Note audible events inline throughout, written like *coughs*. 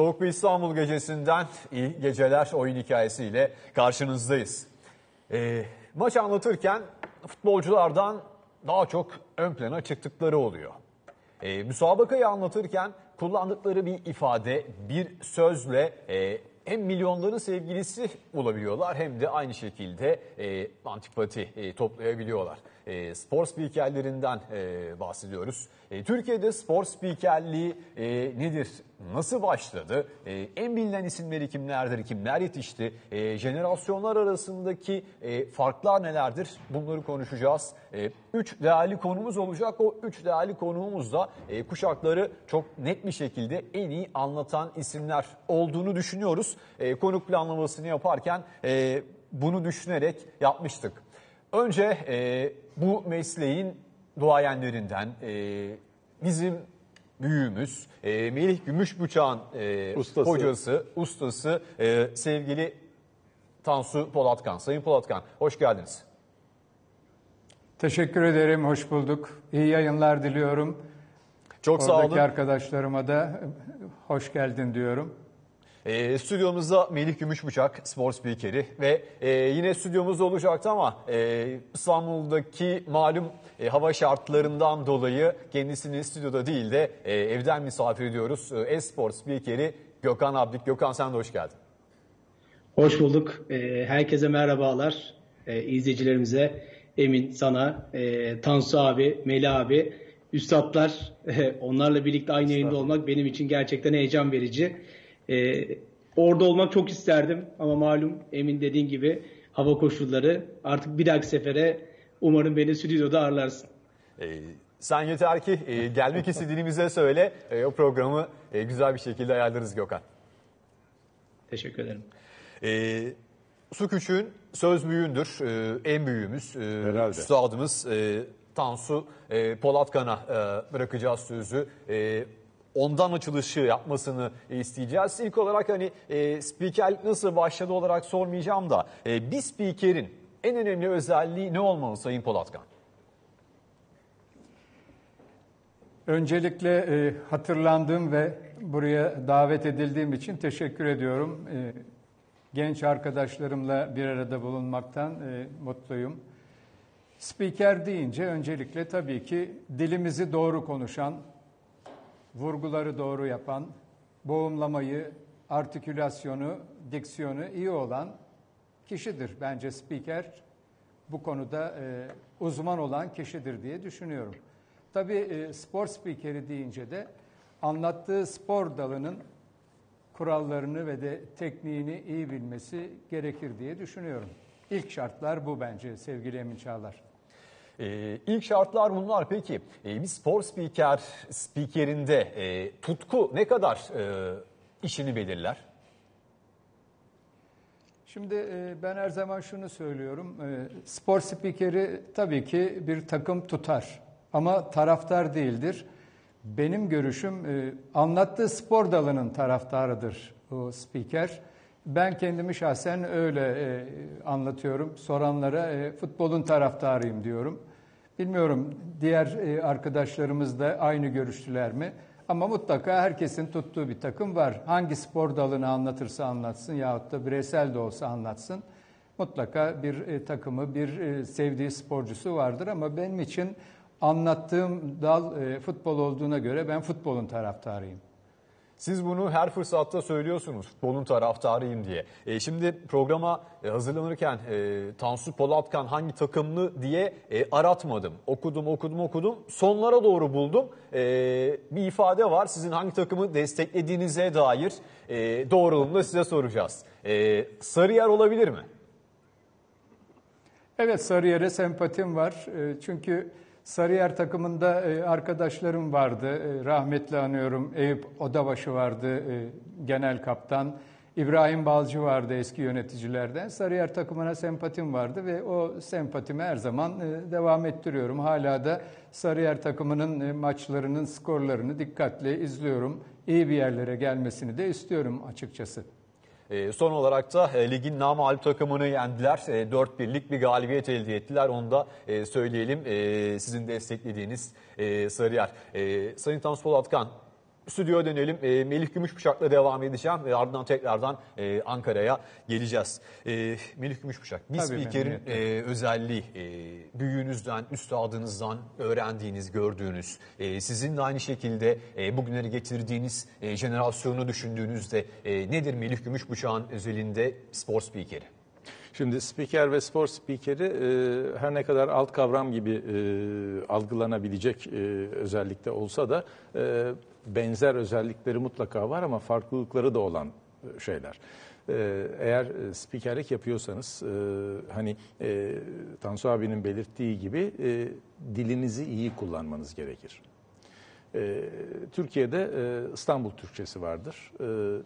Soğuk bir İstanbul gecesinden iyi geceler oyun hikayesiyle karşınızdayız. Ee, maç anlatırken futbolculardan daha çok ön plana çıktıkları oluyor. Ee, müsabakayı anlatırken kullandıkları bir ifade, bir sözle e, hem milyonların sevgilisi olabiliyorlar hem de aynı şekilde e, antipati e, toplayabiliyorlar. E, spor spikerlerinden e, bahsediyoruz. E, Türkiye'de spor spikerliği e, nedir? Nasıl başladı? E, en bilinen isimleri kimlerdir? Kimler yetişti? E, jenerasyonlar arasındaki e, farklar nelerdir? Bunları konuşacağız. E, üç değerli konumuz olacak. O üç değerli konuğumuz da e, kuşakları çok net bir şekilde en iyi anlatan isimler olduğunu düşünüyoruz. E, konuk planlamasını yaparken e, bunu düşünerek yapmıştık. Önce e, bu mesleğin duayenlerinden e, bizim büyüğümüz e, Melih Gümüşbıçak'ın e, Ustası. hocası, ustası e, sevgili Tansu Polatkan. Sayın Polatkan hoş geldiniz. Teşekkür ederim, hoş bulduk. İyi yayınlar diliyorum. Çok sağ Oradaki olun. arkadaşlarıma da hoş geldin diyorum. E, stüdyomuzda Melih Gümüşbıçak, spor spikeri ve e, yine stüdyomuzda olacaktı ama e, İstanbul'daki malum e, hava şartlarından dolayı kendisini stüdyoda değil de e, evden misafir ediyoruz. E, E-spor spikeri Gökhan Abdik. Gökhan sen de hoş geldin. Hoş bulduk. Ee, Herkese merhabalar. Ee, izleyicilerimize, Emin, sana, e, Tansu abi, Melih abi, üstadlar. e, *laughs* Onlarla birlikte aynı yayında olmak benim için gerçekten heyecan verici. Ee, Orada olmak çok isterdim ama malum Emin dediğin gibi hava koşulları. Artık bir dahaki sefere umarım beni stüdyoda ağırlarsın. E, sen yeter ki e, gelmek istediğimize söyle. E, o programı e, güzel bir şekilde ayarlarız Gökhan. Teşekkür ederim. E, su küçüğün söz büyüğündür. E, en büyüğümüz. E, Herhalde. Üstadımız e, Tansu e, Polatkan'a e, bırakacağız sözü. E, ondan açılışı yapmasını isteyeceğiz. İlk olarak hani e, spikerlik nasıl başladı olarak sormayacağım da e, bir spikerin en önemli özelliği ne olmalı Sayın Polatkan? Öncelikle e, hatırlandığım ve buraya davet edildiğim için teşekkür ediyorum. E, genç arkadaşlarımla bir arada bulunmaktan e, mutluyum. Spiker deyince öncelikle tabii ki dilimizi doğru konuşan, vurguları doğru yapan, boğumlamayı, artikülasyonu, diksiyonu iyi olan kişidir. Bence spiker bu konuda e, uzman olan kişidir diye düşünüyorum. Tabii e, spor spikeri deyince de anlattığı spor dalının kurallarını ve de tekniğini iyi bilmesi gerekir diye düşünüyorum. İlk şartlar bu bence sevgili Emin Çağlar. Ee, ilk şartlar bunlar. Peki e, bir spor spiker spikerinde e, tutku ne kadar e, işini belirler? Şimdi e, ben her zaman şunu söylüyorum. E, Spor spikeri tabii ki bir takım tutar ama taraftar değildir. Benim görüşüm e, anlattığı spor dalının taraftarıdır o spiker. Ben kendimi şahsen öyle e, anlatıyorum. Soranlara e, futbolun taraftarıyım diyorum. Bilmiyorum diğer e, arkadaşlarımız da aynı görüştüler mi? Ama mutlaka herkesin tuttuğu bir takım var. Hangi spor dalını anlatırsa anlatsın yahut da bireysel de olsa anlatsın. Mutlaka bir e, takımı, bir e, sevdiği sporcusu vardır ama benim için anlattığım dal futbol olduğuna göre ben futbolun taraftarıyım. Siz bunu her fırsatta söylüyorsunuz futbolun taraftarıyım diye. E, şimdi programa e, hazırlanırken e, Tansu Polatkan hangi takımlı diye e, aratmadım. Okudum okudum okudum sonlara doğru buldum. E, bir ifade var sizin hangi takımı desteklediğinize dair e, doğruluğunu size soracağız. E, Sarıyer olabilir mi? Evet Sarıyer'e sempatim var. E, Çünkü Sarıyer takımında e, arkadaşlarım vardı. E, Rahmetli anıyorum. Eyüp Odabaşı vardı e, genel kaptan. İbrahim Balcı vardı eski yöneticilerden. Sarıyer takımına sempatim vardı ve o sempatimi her zaman devam ettiriyorum. Hala da Sarıyer takımının maçlarının skorlarını dikkatle izliyorum. İyi bir yerlere gelmesini de istiyorum açıkçası. E, son olarak da e, ligin namalip takımını yendiler. E, 4-1'lik bir galibiyet elde ettiler. Onu da e, söyleyelim. E, sizin desteklediğiniz e, Sarıyer. E, Sayın Tansu Polatkan, stüdyoya dönelim. E, Melih Gümüşbıçak'la devam edeceğim ve ardından tekrardan e, Ankara'ya geleceğiz. E, Melih Gümüşbıçak, bir Tabii, spikerin e, özelliği e, büyüğünüzden, üstadınızdan öğrendiğiniz, gördüğünüz, e, sizin de aynı şekilde e, bugünlere getirdiğiniz e, jenerasyonu düşündüğünüzde e, nedir Melih Gümüşbıçak'ın özelinde spor spikeri? Şimdi spiker ve spor spikeri e, her ne kadar alt kavram gibi e, algılanabilecek e, özellikte olsa da e, benzer özellikleri mutlaka var ama farklılıkları da olan e, şeyler. E, eğer e, spikerlik yapıyorsanız hani Tansu abinin belirttiği gibi dilinizi iyi kullanmanız gerekir. Türkiye'de İstanbul Türkçesi vardır.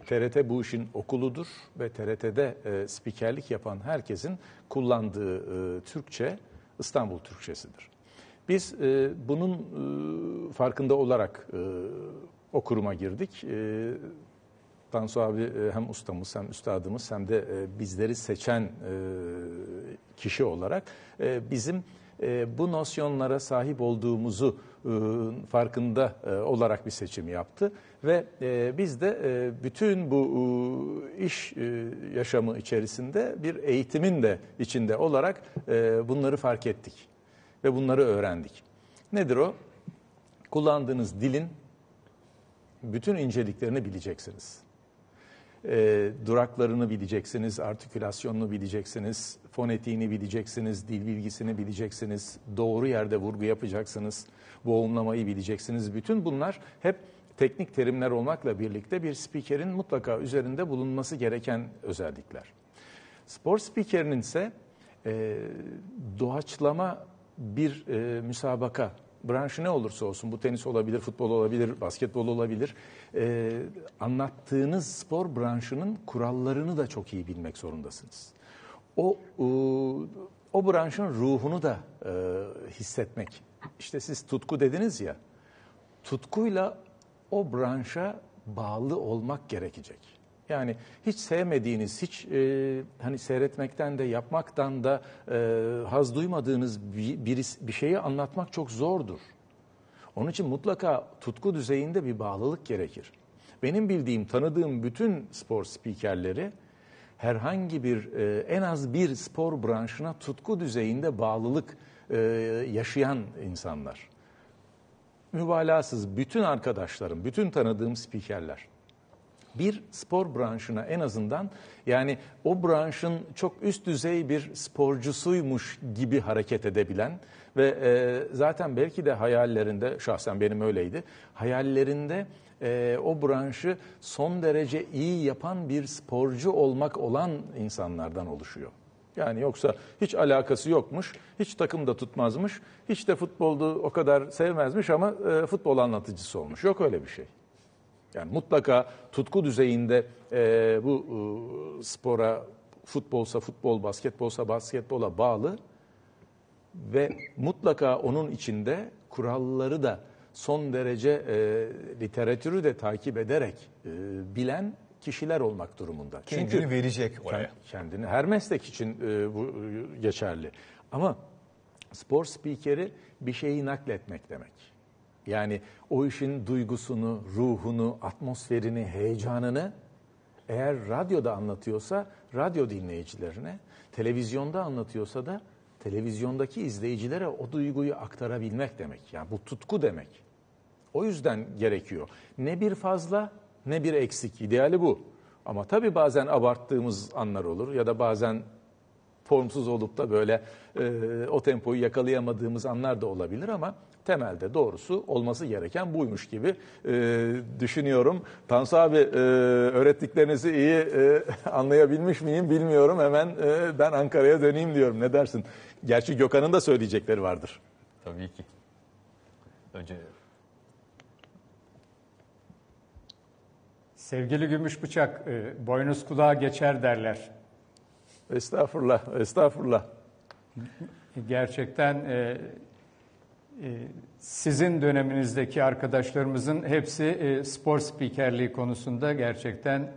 TRT bu işin okuludur ve TRT'de spikerlik yapan herkesin kullandığı Türkçe İstanbul Türkçesidir. Biz e, bunun e, farkında olarak e, o kuruma girdik. E, Tansu abi e, hem ustamız hem üstadımız hem de e, bizleri seçen e, kişi olarak e, bizim e, bu nosyonlara sahip olduğumuzu e, farkında e, olarak bir seçim yaptı ve e, biz de e, bütün bu e, iş e, yaşamı içerisinde bir eğitimin de içinde olarak e, bunları fark ettik ve bunları öğrendik. Nedir o? Kullandığınız dilin bütün inceliklerini bileceksiniz e, duraklarını bileceksiniz, artikülasyonunu bileceksiniz, fonetiğini bileceksiniz, dil bilgisini bileceksiniz, doğru yerde vurgu yapacaksınız, boğumlamayı bileceksiniz. Bütün bunlar hep teknik terimler olmakla birlikte bir spikerin mutlaka üzerinde bulunması gereken özellikler. Spor spikerinin ise e, doğaçlama bir e, müsabaka, branşı ne olursa olsun, bu tenis olabilir, futbol olabilir, basketbol olabilir, e, anlattığınız spor branşının kurallarını da çok iyi bilmek zorundasınız. O e, o branşın ruhunu da e, hissetmek. İşte siz tutku dediniz ya, tutkuyla o branşa bağlı olmak gerekecek. Yani hiç sevmediğiniz, hiç e, hani seyretmekten de yapmaktan da e, haz duymadığınız bir, bir, bir şeyi anlatmak çok zordur. Onun için mutlaka tutku düzeyinde bir bağlılık gerekir. Benim bildiğim, tanıdığım bütün spor spikerleri herhangi bir e, en az bir spor branşına tutku düzeyinde bağlılık e, yaşayan insanlar. Mübalağasız bütün arkadaşlarım, bütün tanıdığım spikerler bir spor branşına en azından yani o branşın çok üst düzey bir sporcusuymuş gibi hareket edebilen ve e, zaten belki de hayallerinde şahsen benim öyleydi hayallerinde e, o branşı son derece iyi yapan bir sporcu olmak olan insanlardan oluşuyor. Yani yoksa hiç alakası yokmuş, hiç takımda tutmazmış, hiç de futbolda o kadar sevmezmiş ama e, futbol anlatıcısı olmuş. Yok öyle bir şey. Yani mutlaka tutku düzeyinde e, bu e, spora futbolsa futbol, basketbolsa basketbola bağlı ve mutlaka onun içinde kuralları da son derece e, literatürü de takip ederek e, bilen kişiler olmak durumunda. Kendini verecek oraya. Kendini her meslek için e, bu e, geçerli. Ama spor spikeri bir şeyi nakletmek demek. Yani o işin duygusunu, ruhunu, atmosferini, heyecanını eğer radyoda anlatıyorsa radyo dinleyicilerine, televizyonda anlatıyorsa da televizyondaki izleyicilere o duyguyu aktarabilmek demek. Yani bu tutku demek. O yüzden gerekiyor. Ne bir fazla ne bir eksik. İdeali bu. Ama tabii bazen abarttığımız anlar olur ya da bazen formsuz olup da böyle e, o tempoyu yakalayamadığımız anlar da olabilir ama temelde doğrusu olması gereken buymuş gibi e, düşünüyorum. Tansu abi e, öğrettiklerinizi iyi e, *laughs* anlayabilmiş miyim bilmiyorum. Hemen e, ben Ankara'ya döneyim diyorum. Ne dersin? Gerçi Gökhan'ın da söyleyecekleri vardır. Tabii ki. Önce Sevgili Gümüşbıçak, e, boynuz kulağa geçer derler. Estağfurullah, estağfurullah. Gerçekten e, sizin döneminizdeki arkadaşlarımızın hepsi e, spor spikerliği konusunda gerçekten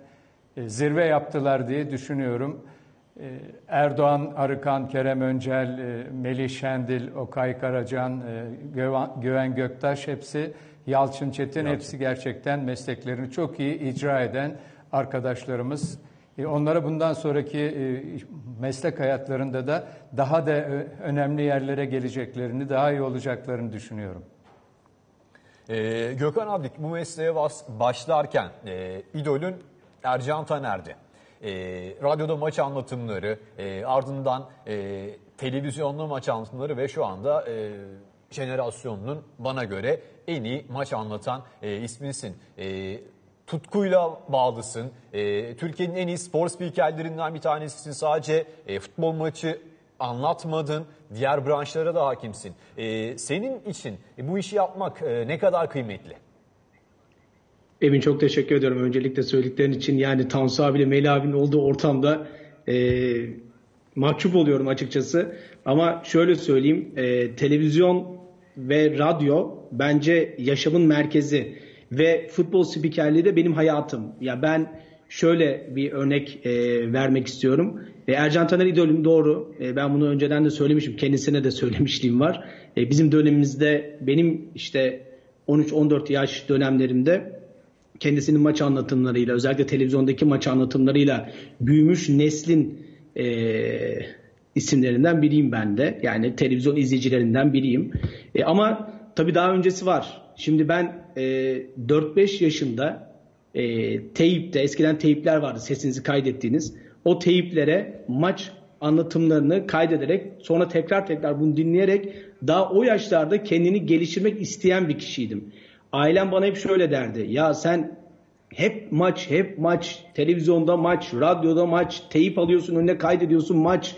e, zirve yaptılar diye düşünüyorum. Erdoğan Arıkan, Kerem Öncel, Melih Şendil, Okay Karacan, Güven Göktaş hepsi Yalçın Çetin Yalçın. hepsi gerçekten mesleklerini çok iyi icra eden arkadaşlarımız. Onlara bundan sonraki meslek hayatlarında da daha da önemli yerlere geleceklerini, daha iyi olacaklarını düşünüyorum. Ee, Gökhan Abdik bu mesleğe başlarken e, idolün Ercan Taner'di. E, radyoda maç anlatımları, e, ardından e, televizyonlu maç anlatımları ve şu anda e, jenerasyonunun bana göre en iyi maç anlatan e, isminsin. E, tutkuyla bağlısın. E, Türkiye'nin en iyi spor spikerlerinden bir tanesisin. Sadece e, futbol maçı anlatmadın, diğer branşlara da hakimsin. E, senin için e, bu işi yapmak e, ne kadar kıymetli? Emin çok teşekkür ediyorum öncelikle söylediklerin için. Yani Tansu abiyle Melih abinin olduğu ortamda e, mahcup oluyorum açıkçası. Ama şöyle söyleyeyim, e, televizyon ve radyo bence yaşamın merkezi ve futbol spikerliği de benim hayatım. Ya ben şöyle bir örnek e, vermek istiyorum. E, Ercan Taner idolüm doğru. E, ben bunu önceden de söylemişim. Kendisine de *laughs* söylemişliğim var. E, bizim dönemimizde benim işte 13-14 yaş dönemlerimde kendisinin maç anlatımlarıyla özellikle televizyondaki maç anlatımlarıyla büyümüş neslin e, isimlerinden biriyim ben de. Yani televizyon izleyicilerinden biriyim. E, ama tabii daha öncesi var. Şimdi ben e, 4-5 yaşında e, teyipte eskiden teyipler vardı sesinizi kaydettiğiniz. O teyiplere maç anlatımlarını kaydederek sonra tekrar tekrar bunu dinleyerek daha o yaşlarda kendini geliştirmek isteyen bir kişiydim. Ailem bana hep şöyle derdi. Ya sen hep maç, hep maç, televizyonda maç, radyoda maç, teyip alıyorsun, önüne kaydediyorsun maç.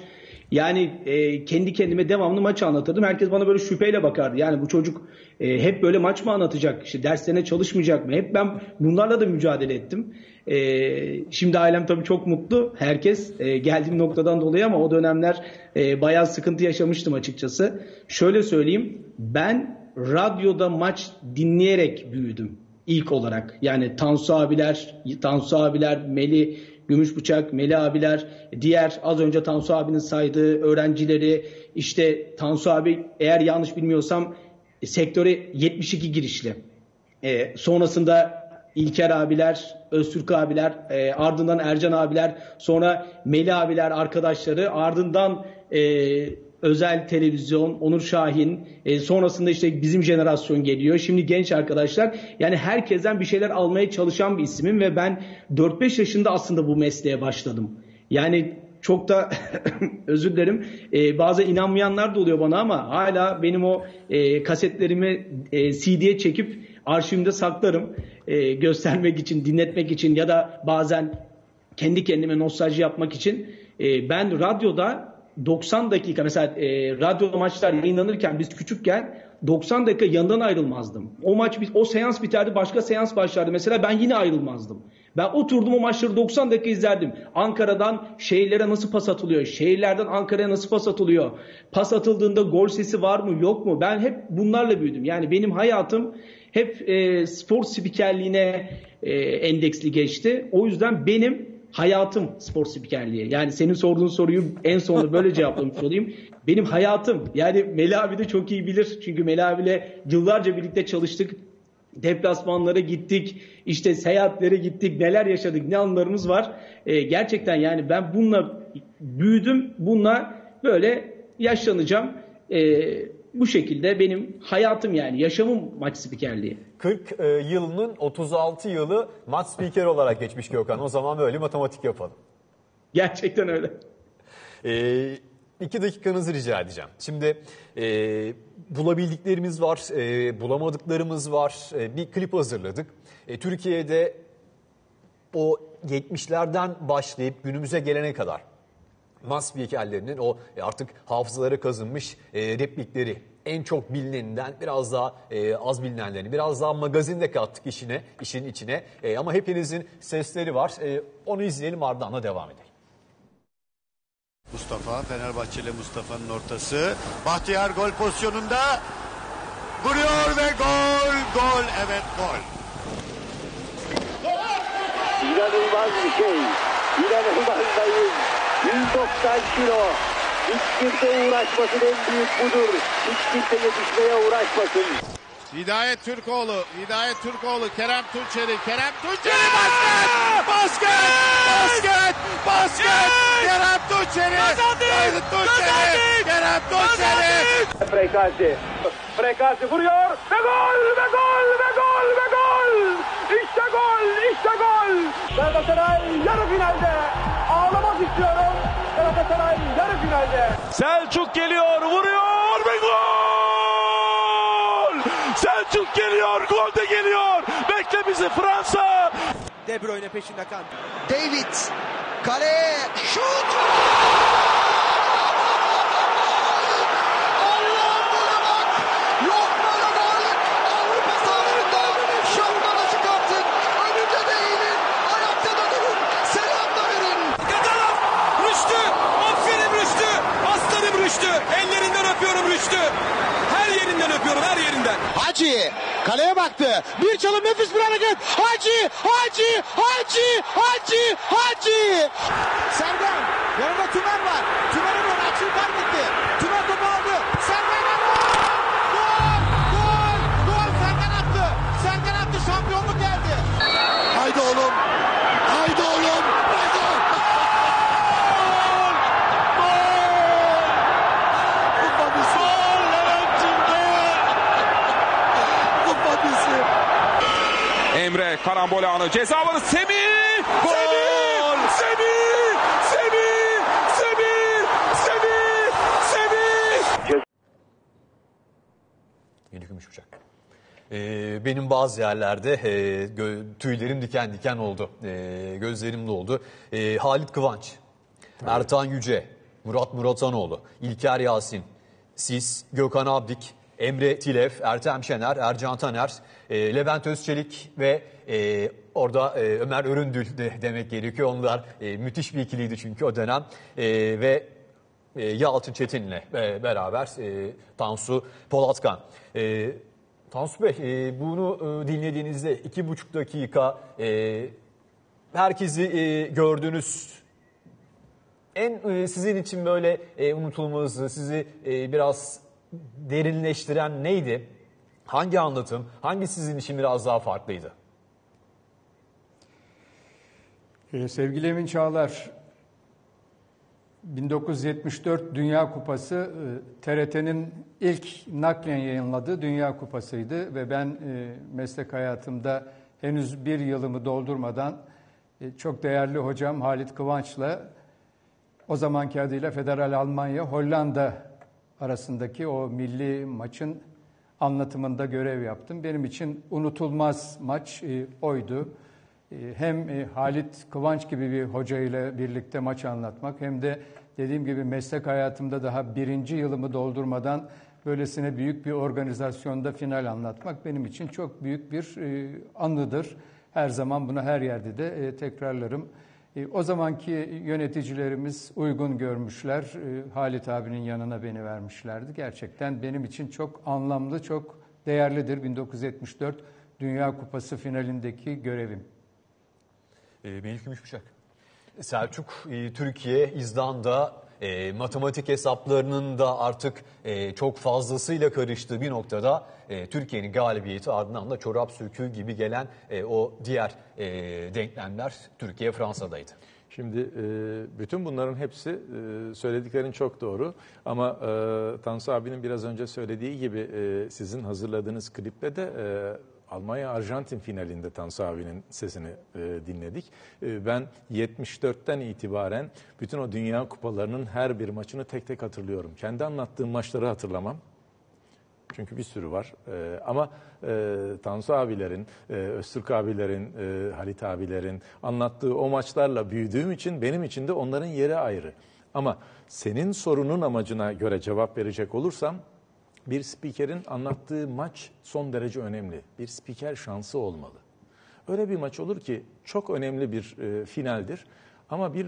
Yani e, kendi kendime devamlı maç anlatırdım. Herkes bana böyle şüpheyle bakardı. Yani bu çocuk e, hep böyle maç mı anlatacak? İşte derslerine çalışmayacak mı? Hep ben bunlarla da mücadele ettim. E, şimdi ailem tabii çok mutlu. Herkes e, geldiğim noktadan dolayı ama o dönemler e, bayağı sıkıntı yaşamıştım açıkçası. Şöyle söyleyeyim. Ben radyoda maç dinleyerek büyüdüm ilk olarak. Yani Tansu abiler, Tansu abiler, Meli Gümüşbıçak, Meli abiler, diğer az önce Tansu abinin saydığı öğrencileri, işte Tansu abi eğer yanlış bilmiyorsam e, sektöre 72 girişli. E, sonrasında İlker abiler, Öztürk abiler, e, ardından Ercan abiler, sonra Meli abiler arkadaşları, ardından e, özel televizyon, Onur Şahin, e, sonrasında işte bizim jenerasyon geliyor. Şimdi genç arkadaşlar. Yani herkesten bir şeyler almaya çalışan bir ismim ve ben 4-5 yaşında aslında bu mesleğe başladım. Yani çok da *coughs* özür dilerim. E, bazı inanmayanlar da oluyor bana ama hala benim o e, kasetlerimi e, CD'ye çekip arşivimde saklarım. E, göstermek için, dinletmek için ya da bazen kendi kendime nostalji yapmak için. E, ben radyoda 90 dakika mesela e, radyo maçlar yayınlanırken biz küçükken 90 dakika yanından ayrılmazdım. O maç o seans biterdi başka seans başlardı. Mesela ben yine ayrılmazdım. Ben oturdum o maçları 90 dakika izlerdim. Ankara'dan şehirlere nasıl pas atılıyor? Şehirlerden Ankara'ya nasıl pas atılıyor? Pas atıldığında gol sesi var mı yok mu? Ben hep bunlarla büyüdüm. Yani benim hayatım hep e, spor spikerliğine e, endeksli geçti. O yüzden benim hayatım spor spikerliği. Yani senin sorduğun soruyu en sonunda böyle cevaplamış *laughs* olayım. Benim hayatım. Yani Melih abi de çok iyi bilir. Çünkü Melih abiyle yıllarca birlikte çalıştık. Deplasmanlara gittik. işte seyahatlere gittik. Neler yaşadık. Ne anılarımız var. Ee, gerçekten yani ben bununla büyüdüm. Bununla böyle yaşlanacağım. Ee, bu şekilde benim hayatım yani yaşamım maç spikerliği. 40 e, yılının 36 yılı maç spikeri olarak geçmiş Gökhan. O zaman böyle matematik yapalım. Gerçekten öyle. E, iki dakikanızı rica edeceğim. Şimdi e, bulabildiklerimiz var, e, bulamadıklarımız var. E, bir klip hazırladık. E, Türkiye'de o 70'lerden başlayıp günümüze gelene kadar Masbiyekerlerinin o e, artık hafızalara kazınmış e, replikleri en çok bilineninden biraz daha e, az bilinenlerini biraz daha magazinde kattık işine, işin içine. E, ama hepinizin sesleri var. E, onu izleyelim ardından devam edelim. Mustafa, Fenerbahçeli Mustafa'nın ortası. Bahtiyar gol pozisyonunda vuruyor ve gol, gol, evet gol. İnanılmaz bir şey. İnanılmaz bir 190 kilo. Hiç kimse uğraşmasın en büyük budur. Hiç kimse yetişmeye uğraşmasın. Hidayet Türkoğlu, Hidayet Türkoğlu, Kerem Tunçeri, Kerem Tunçeri basket! Basket! Basket! Basket! Kerem Tunçeri! Kazandık! Tunçeri! Kerem Tunçeri! Frekansi. Frekansi vuruyor ve gol ve gol ve gol ve gol. İşte gol, işte gol. Galatasaray yarı finalde. İstiyorum. Galatasaray yarı finalde. Selçuk geliyor, vuruyor ve gol! Selçuk geliyor, gol de geliyor. Bekle bizi Fransa. De Bruyne peşinde kan. David kaleye şut! Hacı kaleye baktı. Bir çalım nefis bir hareket. Hacı, Hacı, Hacı, Hacı, Hacı. Serdar yanında Tümer var. Tümer'in Emre karambol anı ceza Semih! Gol! Semih! Semih! Semih! Semih! Semih! Yeni Gümüşbucak. Ee, benim bazı yerlerde e, gö- tüylerim diken diken oldu. E, gözlerim doldu. E, Halit Kıvanç, Ertan Yüce, Murat Muratanoğlu, İlker Yasin, Sis, Gökhan Abdik, Emre Tilef, Ertem Şener, Ercan Taner, e, Levent Özçelik ve e, orada e, Ömer Öründül de demek gerekiyor. Onlar e, müthiş bir ikiliydi çünkü o dönem. E, ve e, Yalçın Çetin'le e, beraber e, Tansu Polatkan. E, Tansu Bey e, bunu e, dinlediğinizde iki buçuk dakika e, herkesi e, gördünüz. En e, sizin için böyle e, unutulmaz, sizi e, biraz derinleştiren neydi? Hangi anlatım, hangi sizin için biraz daha farklıydı? Ee, sevgili Emin Çağlar, 1974 Dünya Kupası e, TRT'nin ilk naklen yayınladığı Dünya Kupası'ydı ve ben e, meslek hayatımda henüz bir yılımı doldurmadan e, çok değerli hocam Halit Kıvanç'la o zamanki adıyla Federal Almanya Hollanda arasındaki o milli maçın anlatımında görev yaptım. Benim için unutulmaz maç e, oydu. E, hem e, Halit Kıvanç gibi bir hoca ile birlikte maç anlatmak hem de dediğim gibi meslek hayatımda daha birinci yılımı doldurmadan böylesine büyük bir organizasyonda final anlatmak benim için çok büyük bir e, anıdır. Her zaman bunu her yerde de e, tekrarlarım. E, O zamanki yöneticilerimiz uygun görmüşler. E, Halit abinin yanına beni vermişlerdi. Gerçekten benim için çok anlamlı, çok değerlidir 1974 Dünya Kupası finalindeki görevim. E, Melih Gümüşbıçak. Selçuk, Türkiye, İzlanda e, matematik hesaplarının da artık e, çok fazlasıyla karıştığı bir noktada e, Türkiye'nin galibiyeti ardından da çorap söküğü gibi gelen e, o diğer e, denklemler Türkiye Fransa'daydı. Şimdi e, bütün bunların hepsi e, söylediklerin çok doğru ama e, Tansu abinin biraz önce söylediği gibi e, sizin hazırladığınız klipte de e, Almanya-Arjantin finalinde Tansu abinin sesini e, dinledik. E, ben 74'ten itibaren bütün o dünya kupalarının her bir maçını tek tek hatırlıyorum. Kendi anlattığım maçları hatırlamam. Çünkü bir sürü var. Ee, ama e, Tansu abilerin, e, Öztürk abilerin, e, Halit abilerin anlattığı o maçlarla büyüdüğüm için benim için de onların yeri ayrı. Ama senin sorunun amacına göre cevap verecek olursam bir spikerin anlattığı maç son derece önemli. Bir spiker şansı olmalı. Öyle bir maç olur ki çok önemli bir e, finaldir ama bir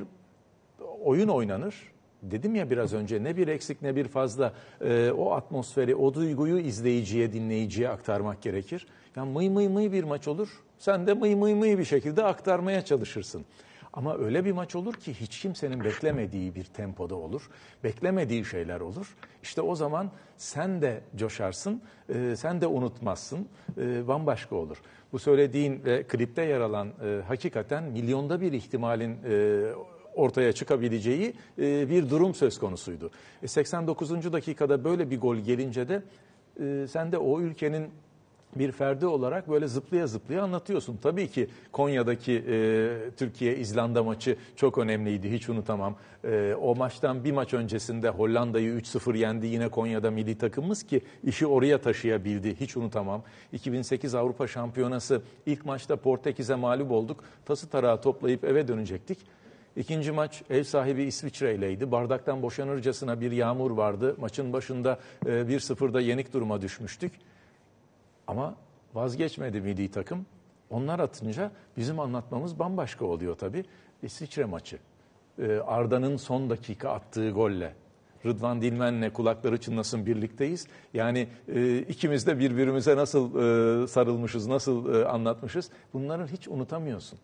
oyun oynanır. Dedim ya biraz önce ne bir eksik ne bir fazla e, o atmosferi, o duyguyu izleyiciye, dinleyiciye aktarmak gerekir. Yani mıy mıy mıy bir maç olur. Sen de mıy mıy mıy bir şekilde aktarmaya çalışırsın. Ama öyle bir maç olur ki hiç kimsenin beklemediği bir tempoda olur. Beklemediği şeyler olur. İşte o zaman sen de coşarsın, e, sen de unutmazsın, e, bambaşka olur. Bu söylediğin ve klipte yer alan e, hakikaten milyonda bir ihtimalin e, ortaya çıkabileceği e, bir durum söz konusuydu. E, 89. dakikada böyle bir gol gelince de e, sen de o ülkenin bir ferdi olarak böyle zıplaya zıplaya anlatıyorsun. Tabii ki Konya'daki e, Türkiye-İzlanda maçı çok önemliydi, hiç unutamam. E, o maçtan bir maç öncesinde Hollanda'yı 3-0 yendi yine Konya'da milli takımımız ki işi oraya taşıyabildi, hiç unutamam. 2008 Avrupa Şampiyonası ilk maçta Portekiz'e mağlup olduk. Tası tarağı toplayıp eve dönecektik. İkinci maç ev sahibi İsviçre ileydi. Bardaktan boşanırcasına bir yağmur vardı. Maçın başında e, 1-0'da yenik duruma düşmüştük. Ama vazgeçmedi milli takım. Onlar atınca bizim anlatmamız bambaşka oluyor tabii. İsviçre maçı. Ee, Arda'nın son dakika attığı golle. Rıdvan Dilmen'le kulakları çınlasın birlikteyiz. Yani e, ikimiz de birbirimize nasıl e, sarılmışız, nasıl e, anlatmışız. Bunları hiç unutamıyorsun.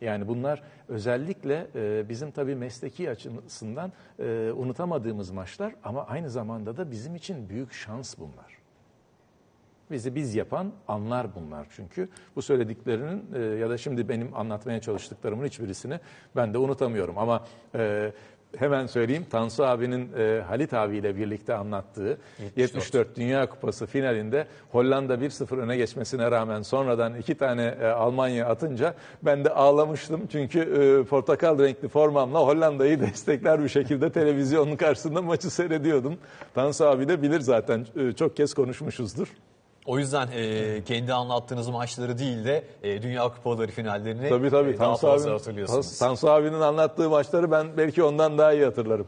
Yani bunlar özellikle e, bizim tabii mesleki açısından e, unutamadığımız maçlar ama aynı zamanda da bizim için büyük şans bunlar. Bizi biz yapan anlar bunlar çünkü. Bu söylediklerinin e, ya da şimdi benim anlatmaya çalıştıklarımın hiçbirisini ben de unutamıyorum. Ama e, hemen söyleyeyim Tansu abinin e, Halit abiyle birlikte anlattığı 74. 74 Dünya Kupası finalinde Hollanda 1-0 öne geçmesine rağmen sonradan iki tane e, Almanya atınca ben de ağlamıştım. Çünkü e, portakal renkli formamla Hollanda'yı *laughs* destekler bir şekilde televizyonun karşısında maçı seyrediyordum. Tansu abi de bilir zaten e, çok kez konuşmuşuzdur. O yüzden e, kendi anlattığınız maçları değil de e, Dünya Kupaları finallerini tabii, tabii. E, daha Tansu fazla abinin, hatırlıyorsunuz. Tansu abinin anlattığı maçları ben belki ondan daha iyi hatırlarım.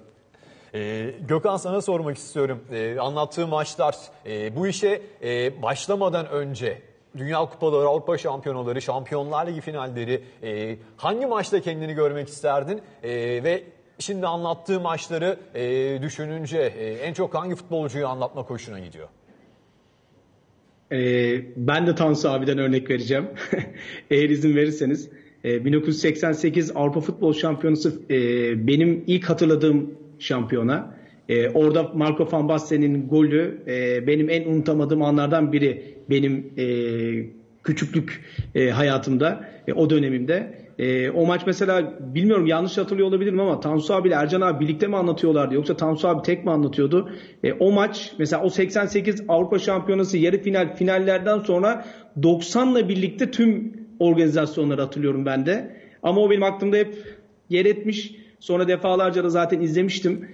E, Gökhan sana sormak istiyorum. E, anlattığı maçlar e, bu işe e, başlamadan önce Dünya Kupaları, Avrupa Şampiyonaları, Şampiyonlar Ligi finalleri e, hangi maçta kendini görmek isterdin? E, ve şimdi anlattığı maçları e, düşününce e, en çok hangi futbolcuyu anlatmak hoşuna gidiyor? Ee, ben de Tansu abiden örnek vereceğim. *laughs* Eğer izin verirseniz. Ee, 1988 Avrupa Futbol Şampiyonası e, benim ilk hatırladığım şampiyona. E, orada Marco van Basten'in golü e, benim en unutamadığım anlardan biri. Benim e, küçüklük e, hayatımda, e, o dönemimde. E, o maç mesela bilmiyorum yanlış hatırlıyor olabilirim ama Tansu abiyle Ercan abi birlikte mi anlatıyorlardı yoksa Tansu abi tek mi anlatıyordu? E, o maç mesela o 88 Avrupa Şampiyonası yarı final finallerden sonra 90'la birlikte tüm organizasyonları hatırlıyorum ben de. Ama o benim aklımda hep yer etmiş. Sonra defalarca da zaten izlemiştim.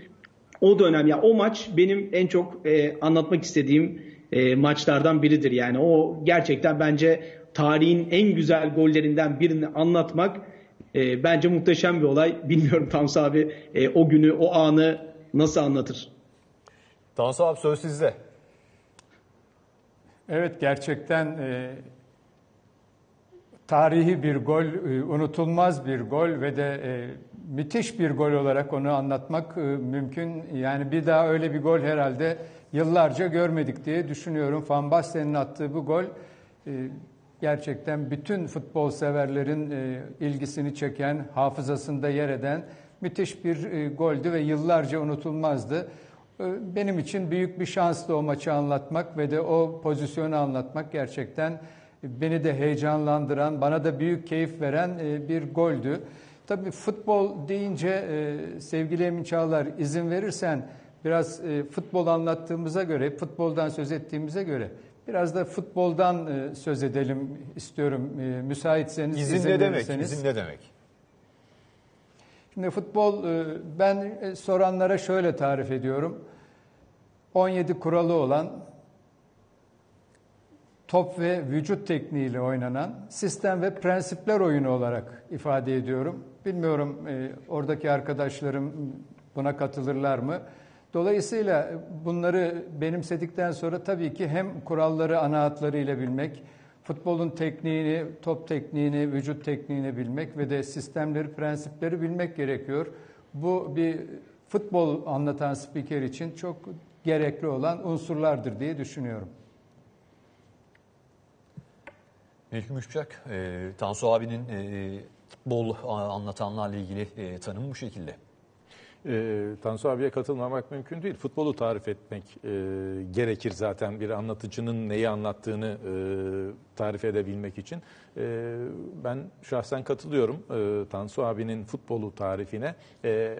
O dönem ya o maç benim en çok e, anlatmak istediğim e, maçlardan biridir. Yani o gerçekten bence tarihin en güzel gollerinden birini anlatmak e, bence muhteşem bir olay. *laughs* Bilmiyorum Tansu abi e, o günü, o anı nasıl anlatır? Tansu abi söz sizde. Evet gerçekten e, tarihi bir gol, e, unutulmaz bir gol ve de e, müthiş bir gol olarak onu anlatmak e, mümkün. Yani bir daha öyle bir gol herhalde yıllarca görmedik diye düşünüyorum. Van Basten'in attığı bu gol e, gerçekten bütün futbol severlerin e, ilgisini çeken, hafızasında yer eden müthiş bir e, goldü ve yıllarca unutulmazdı. E, benim için büyük bir şanstı o maçı anlatmak ve de o pozisyonu anlatmak gerçekten beni de heyecanlandıran, bana da büyük keyif veren e, bir goldü. Tabii futbol deyince e, sevgili Emin Çağlar izin verirsen biraz e, futbol anlattığımıza göre, futboldan söz ettiğimize göre Biraz da futboldan e, söz edelim istiyorum e, müsaitseniz. İzin, izin ne demek? İzin ne demek? Şimdi futbol e, ben soranlara şöyle tarif ediyorum. 17 kuralı olan top ve vücut tekniğiyle oynanan sistem ve prensipler oyunu olarak ifade ediyorum. Bilmiyorum oradaki arkadaşlarım buna katılırlar mı? Dolayısıyla bunları benimsedikten sonra tabii ki hem kuralları ana hatlarıyla bilmek, futbolun tekniğini, top tekniğini, vücut tekniğini bilmek ve de sistemleri, prensipleri bilmek gerekiyor. Bu bir futbol anlatan spiker için çok gerekli olan unsurlardır diye düşünüyorum. Melih Müşçak, e, Tansu abinin e, futbol anlatanlarla ilgili e, tanım bu şekilde. E, Tansu abiye katılmamak mümkün değil. Futbolu tarif etmek e, gerekir zaten bir anlatıcının neyi anlattığını e, tarif edebilmek için. E, ben şahsen katılıyorum e, Tansu abinin futbolu tarifine e,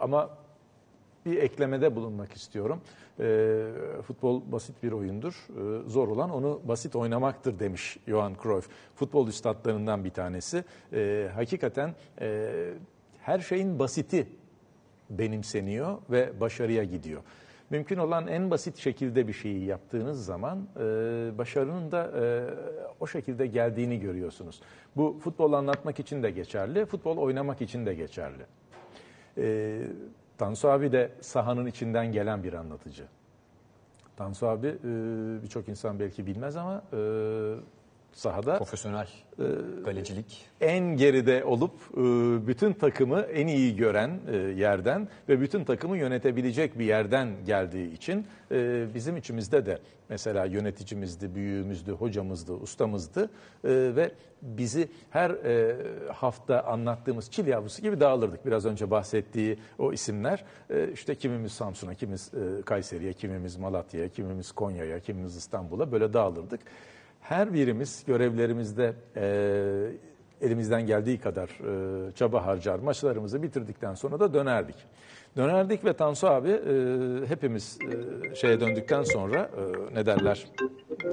ama bir eklemede bulunmak istiyorum. E, futbol basit bir oyundur. E, zor olan onu basit oynamaktır demiş Johan Cruyff. Futbol üstadlarından bir tanesi. E, hakikaten e, her şeyin basiti benimseniyor ve başarıya gidiyor. Mümkün olan en basit şekilde bir şeyi yaptığınız zaman e, başarının da e, o şekilde geldiğini görüyorsunuz. Bu futbol anlatmak için de geçerli, futbol oynamak için de geçerli. E, Tansu abi de sahanın içinden gelen bir anlatıcı. Tansu abi e, birçok insan belki bilmez ama e, sahada profesyonel kalecilik en geride olup e, bütün takımı en iyi gören e, yerden ve bütün takımı yönetebilecek bir yerden geldiği için e, bizim içimizde de mesela yöneticimizdi, büyüğümüzdü, hocamızdı, ustamızdı ve bizi her hafta anlattığımız çil yavrusu gibi dağılırdık. Biraz önce bahsettiği o isimler işte kimimiz Samsun'a, kimimiz Kayseri'ye, kimimiz Malatya'ya, kimimiz Konya'ya, kimimiz İstanbul'a böyle dağılırdık her birimiz görevlerimizde e, elimizden geldiği kadar e, çaba harcar. Maçlarımızı bitirdikten sonra da dönerdik. Dönerdik ve Tansu abi e, hepimiz e, şeye döndükten sonra e, ne derler e,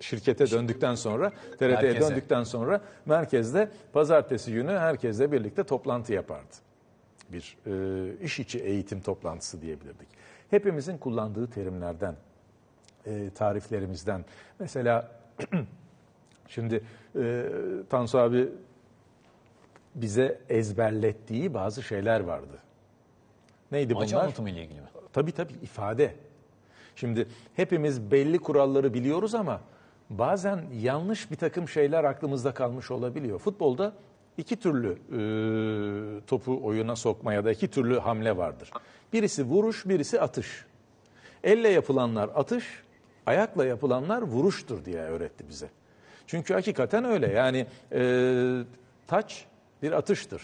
şirkete döndükten sonra TRT'ye Merkeze. döndükten sonra merkezde pazartesi günü herkesle birlikte toplantı yapardı. Bir e, iş içi eğitim toplantısı diyebilirdik. Hepimizin kullandığı terimlerden e, tariflerimizden. Mesela *clears throat* şimdi e, Tansu abi bize ezberlettiği bazı şeyler vardı. Neydi Maç bunlar? anlatımı ile ilgili mi? Tabii tabii ifade. Şimdi hepimiz belli kuralları biliyoruz ama bazen yanlış bir takım şeyler aklımızda kalmış olabiliyor. Futbolda iki türlü e, topu oyuna sokma ya da iki türlü hamle vardır. Birisi vuruş, birisi atış. Elle yapılanlar atış, ayakla yapılanlar vuruştur diye öğretti bize. Çünkü hakikaten öyle yani e, taç bir atıştır.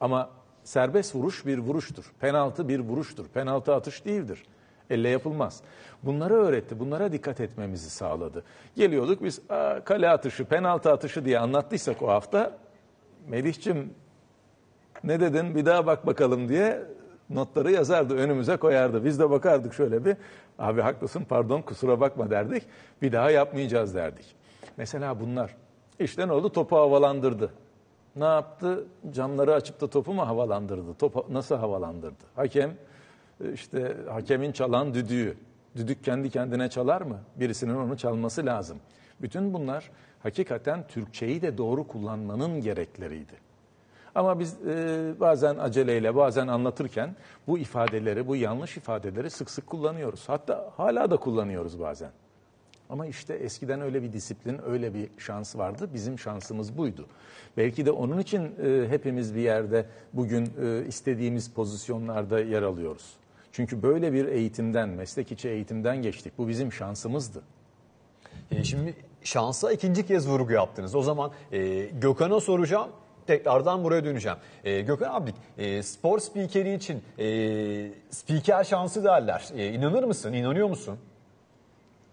Ama serbest vuruş bir vuruştur. Penaltı bir vuruştur. Penaltı atış değildir. Elle yapılmaz. Bunları öğretti. Bunlara dikkat etmemizi sağladı. Geliyorduk biz kale atışı, penaltı atışı diye anlattıysak o hafta Melih'cim ne dedin bir daha bak bakalım diye notları yazardı, önümüze koyardı. Biz de bakardık şöyle bir, abi haklısın pardon kusura bakma derdik. Bir daha yapmayacağız derdik. Mesela bunlar. İşte ne oldu? Topu havalandırdı. Ne yaptı? Camları açıp da topu mu havalandırdı? Topu nasıl havalandırdı? Hakem, işte hakemin çalan düdüğü. Düdük kendi kendine çalar mı? Birisinin onu çalması lazım. Bütün bunlar hakikaten Türkçeyi de doğru kullanmanın gerekleriydi. Ama biz e, bazen aceleyle, bazen anlatırken bu ifadeleri, bu yanlış ifadeleri sık sık kullanıyoruz. Hatta hala da kullanıyoruz bazen. Ama işte eskiden öyle bir disiplin, öyle bir şans vardı. Bizim şansımız buydu. Belki de onun için e, hepimiz bir yerde bugün e, istediğimiz pozisyonlarda yer alıyoruz. Çünkü böyle bir eğitimden, meslek içi eğitimden geçtik. Bu bizim şansımızdı. E şimdi şansa ikinci kez vurgu yaptınız. O zaman e, Gökhan'a soracağım tekrardan buraya döneceğim. E, Gökhan abi e, spor spikeri için e, spiker şansı derler. E, inanır mısın? İnanıyor musun?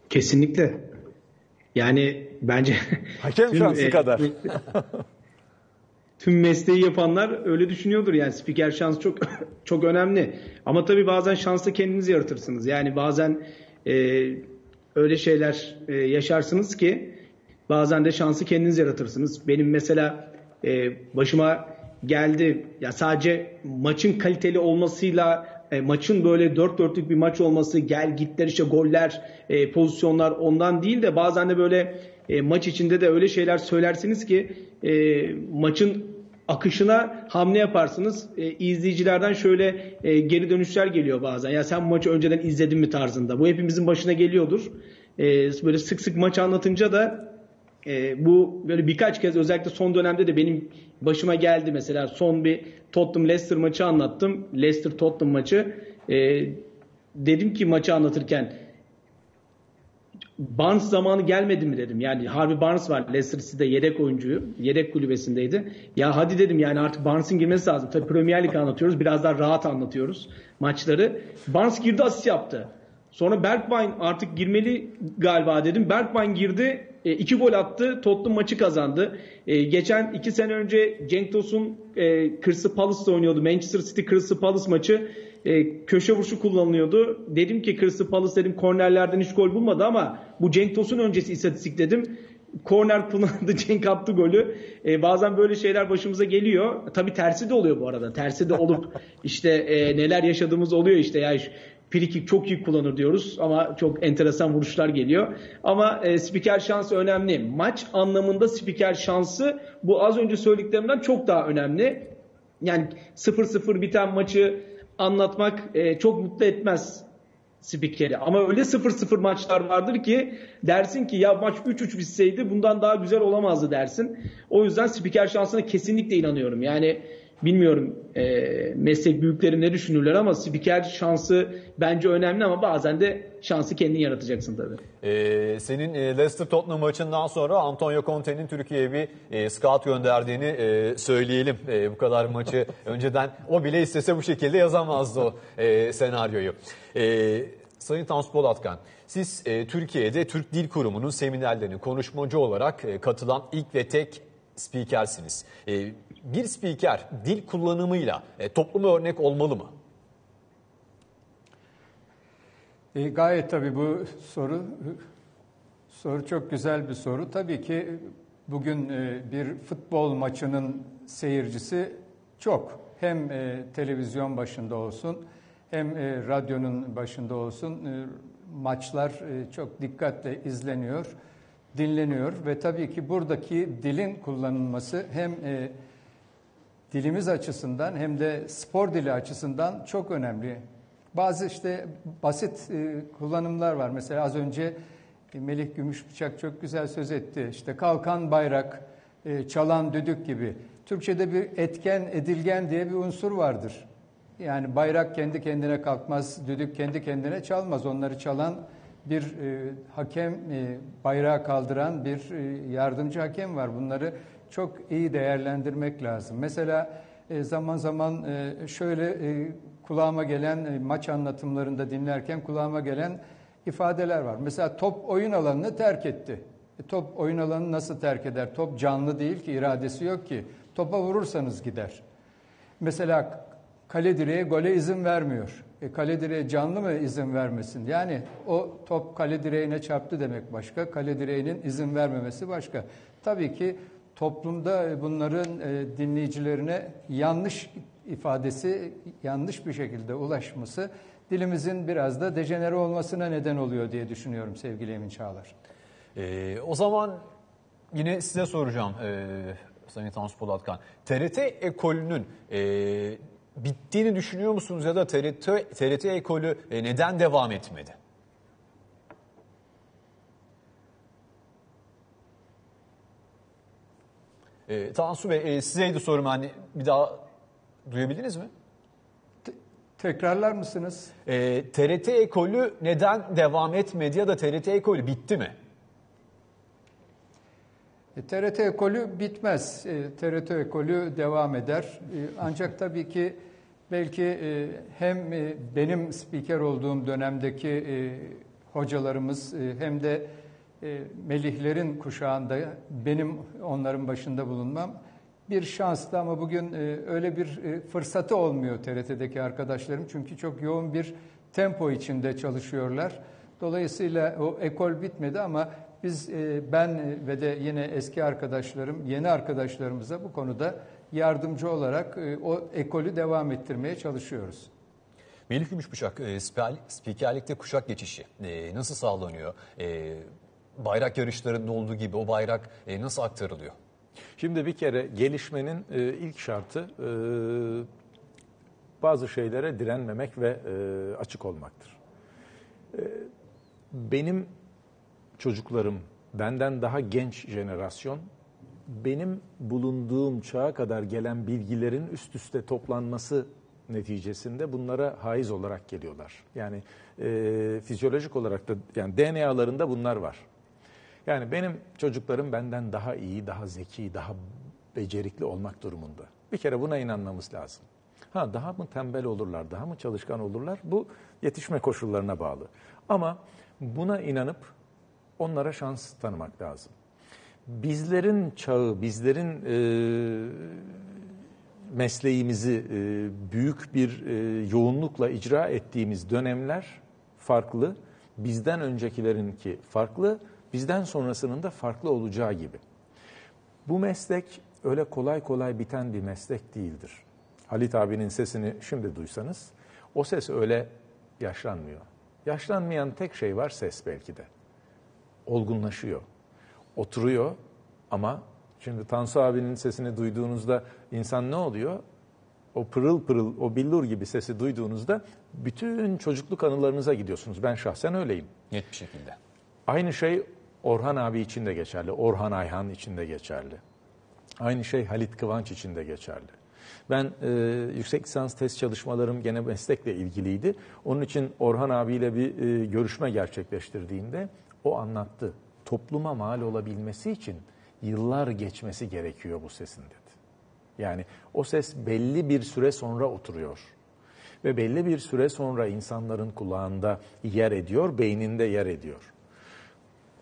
Kesinlikle. Yani bence *laughs* hakem şansı e, kadar. *laughs* tüm mesleği yapanlar öyle düşünüyordur yani spiker şans çok *laughs* çok önemli. Ama tabii bazen şansı kendiniz yaratırsınız. Yani bazen e, öyle şeyler e, yaşarsınız ki bazen de şansı kendiniz yaratırsınız. Benim mesela e, başıma geldi. Ya sadece maçın kaliteli olmasıyla e, maçın böyle dört dörtlük bir maç olması, gel gitler işte goller, e, pozisyonlar ondan değil de bazen de böyle e, maç içinde de öyle şeyler söylersiniz ki e, maçın akışına hamle yaparsınız. E, izleyicilerden şöyle e, geri dönüşler geliyor bazen. Ya sen maçı önceden izledin mi tarzında. Bu hepimizin başına geliyordur. E, böyle sık sık maç anlatınca da e, bu böyle birkaç kez özellikle son dönemde de benim başıma geldi mesela son bir Tottenham Leicester maçı anlattım. Leicester Tottenham maçı. E, dedim ki maçı anlatırken Barnes zamanı gelmedi mi dedim. Yani Harvey Barnes var Leicester City'de yedek oyuncuyu. Yedek kulübesindeydi. Ya hadi dedim yani artık Barnes'ın girmesi lazım. Tabii Premier Lig anlatıyoruz. Biraz daha rahat anlatıyoruz maçları. Barnes girdi asist yaptı. Sonra Bergwijn artık girmeli galiba dedim. Bergwijn girdi. E, iki gol attı. Tottenham maçı kazandı. E, geçen iki sene önce Cenk Tosun e, Crystal Palace'da oynuyordu. Manchester City Crystal Palace maçı e, köşe vuruşu kullanılıyordu. Dedim ki Crystal Palace dedim kornerlerden hiç gol bulmadı ama bu Cenk Tosun öncesi istatistik dedim. Korner kullandı *laughs* Cenk attı golü. E, bazen böyle şeyler başımıza geliyor. Tabii tersi de oluyor bu arada. Tersi de olup *laughs* işte e, neler yaşadığımız oluyor işte. Ya Frikik çok iyi kullanır diyoruz ama çok enteresan vuruşlar geliyor. Ama e, spiker şansı önemli. Maç anlamında spiker şansı bu az önce söylediklerimden çok daha önemli. Yani 0-0 biten maçı anlatmak e, çok mutlu etmez spikeri. Ama öyle 0-0 maçlar vardır ki dersin ki ya maç 3-3 bitseydi bundan daha güzel olamazdı dersin. O yüzden spiker şansına kesinlikle inanıyorum. Yani bilmiyorum e, meslek büyükleri ne düşünürler ama spiker şansı bence önemli ama bazen de şansı kendin yaratacaksın tabii. Ee, senin e, Leicester Tottenham maçından sonra Antonio Conte'nin Türkiye'ye bir e, scout gönderdiğini e, söyleyelim. E, bu kadar maçı *laughs* önceden o bile istese bu şekilde yazamazdı o e, senaryoyu. E, Sayın Tansu Polatkan, siz e, Türkiye'de Türk Dil Kurumu'nun seminerlerine konuşmacı olarak e, katılan ilk ve tek spikersiniz. E, bir spiker dil kullanımıyla e, topluma örnek olmalı mı? E, gayet tabii bu soru soru çok güzel bir soru. Tabii ki bugün e, bir futbol maçının seyircisi çok. Hem e, televizyon başında olsun hem e, radyonun başında olsun e, maçlar e, çok dikkatle izleniyor, dinleniyor ve tabii ki buradaki dilin kullanılması hem e, dilimiz açısından hem de spor dili açısından çok önemli. Bazı işte basit e, kullanımlar var. Mesela az önce e, Melih Gümüşbıçak çok güzel söz etti. İşte kalkan bayrak, e, çalan düdük gibi. Türkçe'de bir etken, edilgen diye bir unsur vardır. Yani bayrak kendi kendine kalkmaz, düdük kendi kendine çalmaz. Onları çalan bir e, hakem, e, bayrağı kaldıran bir e, yardımcı hakem var. Bunları çok iyi değerlendirmek lazım. Mesela e, zaman zaman e, şöyle e, kulağıma gelen maç anlatımlarında dinlerken kulağıma gelen ifadeler var. Mesela top oyun alanını terk etti. E, top oyun alanını nasıl terk eder? Top canlı değil ki, iradesi yok ki. Topa vurursanız gider. Mesela kale direğe gole izin vermiyor. E, kale direğe canlı mı izin vermesin? Yani o top kale direğine çarptı demek başka, kale direğinin izin vermemesi başka. Tabii ki toplumda bunların e, dinleyicilerine yanlış ifadesi, yanlış bir şekilde ulaşması dilimizin biraz da dejenere olmasına neden oluyor diye düşünüyorum sevgili Emin Çağlar. Ee, o zaman yine size soracağım e, Sayın Tansu Polatkan. TRT ekolünün e, bittiğini düşünüyor musunuz ya da TRT, TRT ekolü e, neden devam etmedi? E, Tansu Bey e, sizeydi sorum hani bir daha duyabildiniz mi? Tekrarlar mısınız? E, TRT ekolü neden devam etmedi ya da TRT ekolü bitti mi? E, TRT ekolü bitmez. E, TRT ekolü devam eder. E, ancak tabii ki belki e, hem e, benim spiker olduğum dönemdeki e, hocalarımız e, hem de Melihlerin kuşağında benim onların başında bulunmam bir şanstı ama bugün e, öyle bir e, fırsatı olmuyor TRT'deki arkadaşlarım. Çünkü çok yoğun bir tempo içinde çalışıyorlar. Dolayısıyla o ekol bitmedi ama biz e, ben ve de yine eski arkadaşlarım, yeni arkadaşlarımıza bu konuda yardımcı olarak o ekolü devam ettirmeye çalışıyoruz. Melih Gümüşbıçak, spikerlikte kuşak geçişi nasıl sağlanıyor? Bayrak yarışlarında olduğu gibi o bayrak e, nasıl aktarılıyor? Şimdi bir kere gelişmenin e, ilk şartı e, bazı şeylere direnmemek ve e, açık olmaktır. E, benim çocuklarım, benden daha genç jenerasyon, benim bulunduğum çağa kadar gelen bilgilerin üst üste toplanması neticesinde bunlara haiz olarak geliyorlar. Yani e, fizyolojik olarak da yani DNA'larında bunlar var. Yani benim çocuklarım benden daha iyi, daha zeki, daha becerikli olmak durumunda. Bir kere buna inanmamız lazım. Ha daha mı tembel olurlar, daha mı çalışkan olurlar? Bu yetişme koşullarına bağlı. Ama buna inanıp onlara şans tanımak lazım. Bizlerin çağı, bizlerin e, mesleğimizi e, büyük bir e, yoğunlukla icra ettiğimiz dönemler farklı. Bizden öncekilerinki farklı, bizden sonrasının da farklı olacağı gibi. Bu meslek öyle kolay kolay biten bir meslek değildir. Halit abinin sesini şimdi duysanız o ses öyle yaşlanmıyor. Yaşlanmayan tek şey var ses belki de. Olgunlaşıyor. Oturuyor ama şimdi Tansu abinin sesini duyduğunuzda insan ne oluyor? O pırıl pırıl, o billur gibi sesi duyduğunuzda bütün çocukluk anılarınıza gidiyorsunuz. Ben şahsen öyleyim. Net bir şekilde. Aynı şey Orhan abi için de geçerli. Orhan Ayhan için de geçerli. Aynı şey Halit Kıvanç için de geçerli. Ben e, yüksek lisans test çalışmalarım gene meslekle ilgiliydi. Onun için Orhan abiyle bir e, görüşme gerçekleştirdiğimde o anlattı. Topluma mal olabilmesi için yıllar geçmesi gerekiyor bu sesin dedi. Yani o ses belli bir süre sonra oturuyor. Ve belli bir süre sonra insanların kulağında yer ediyor, beyninde yer ediyor.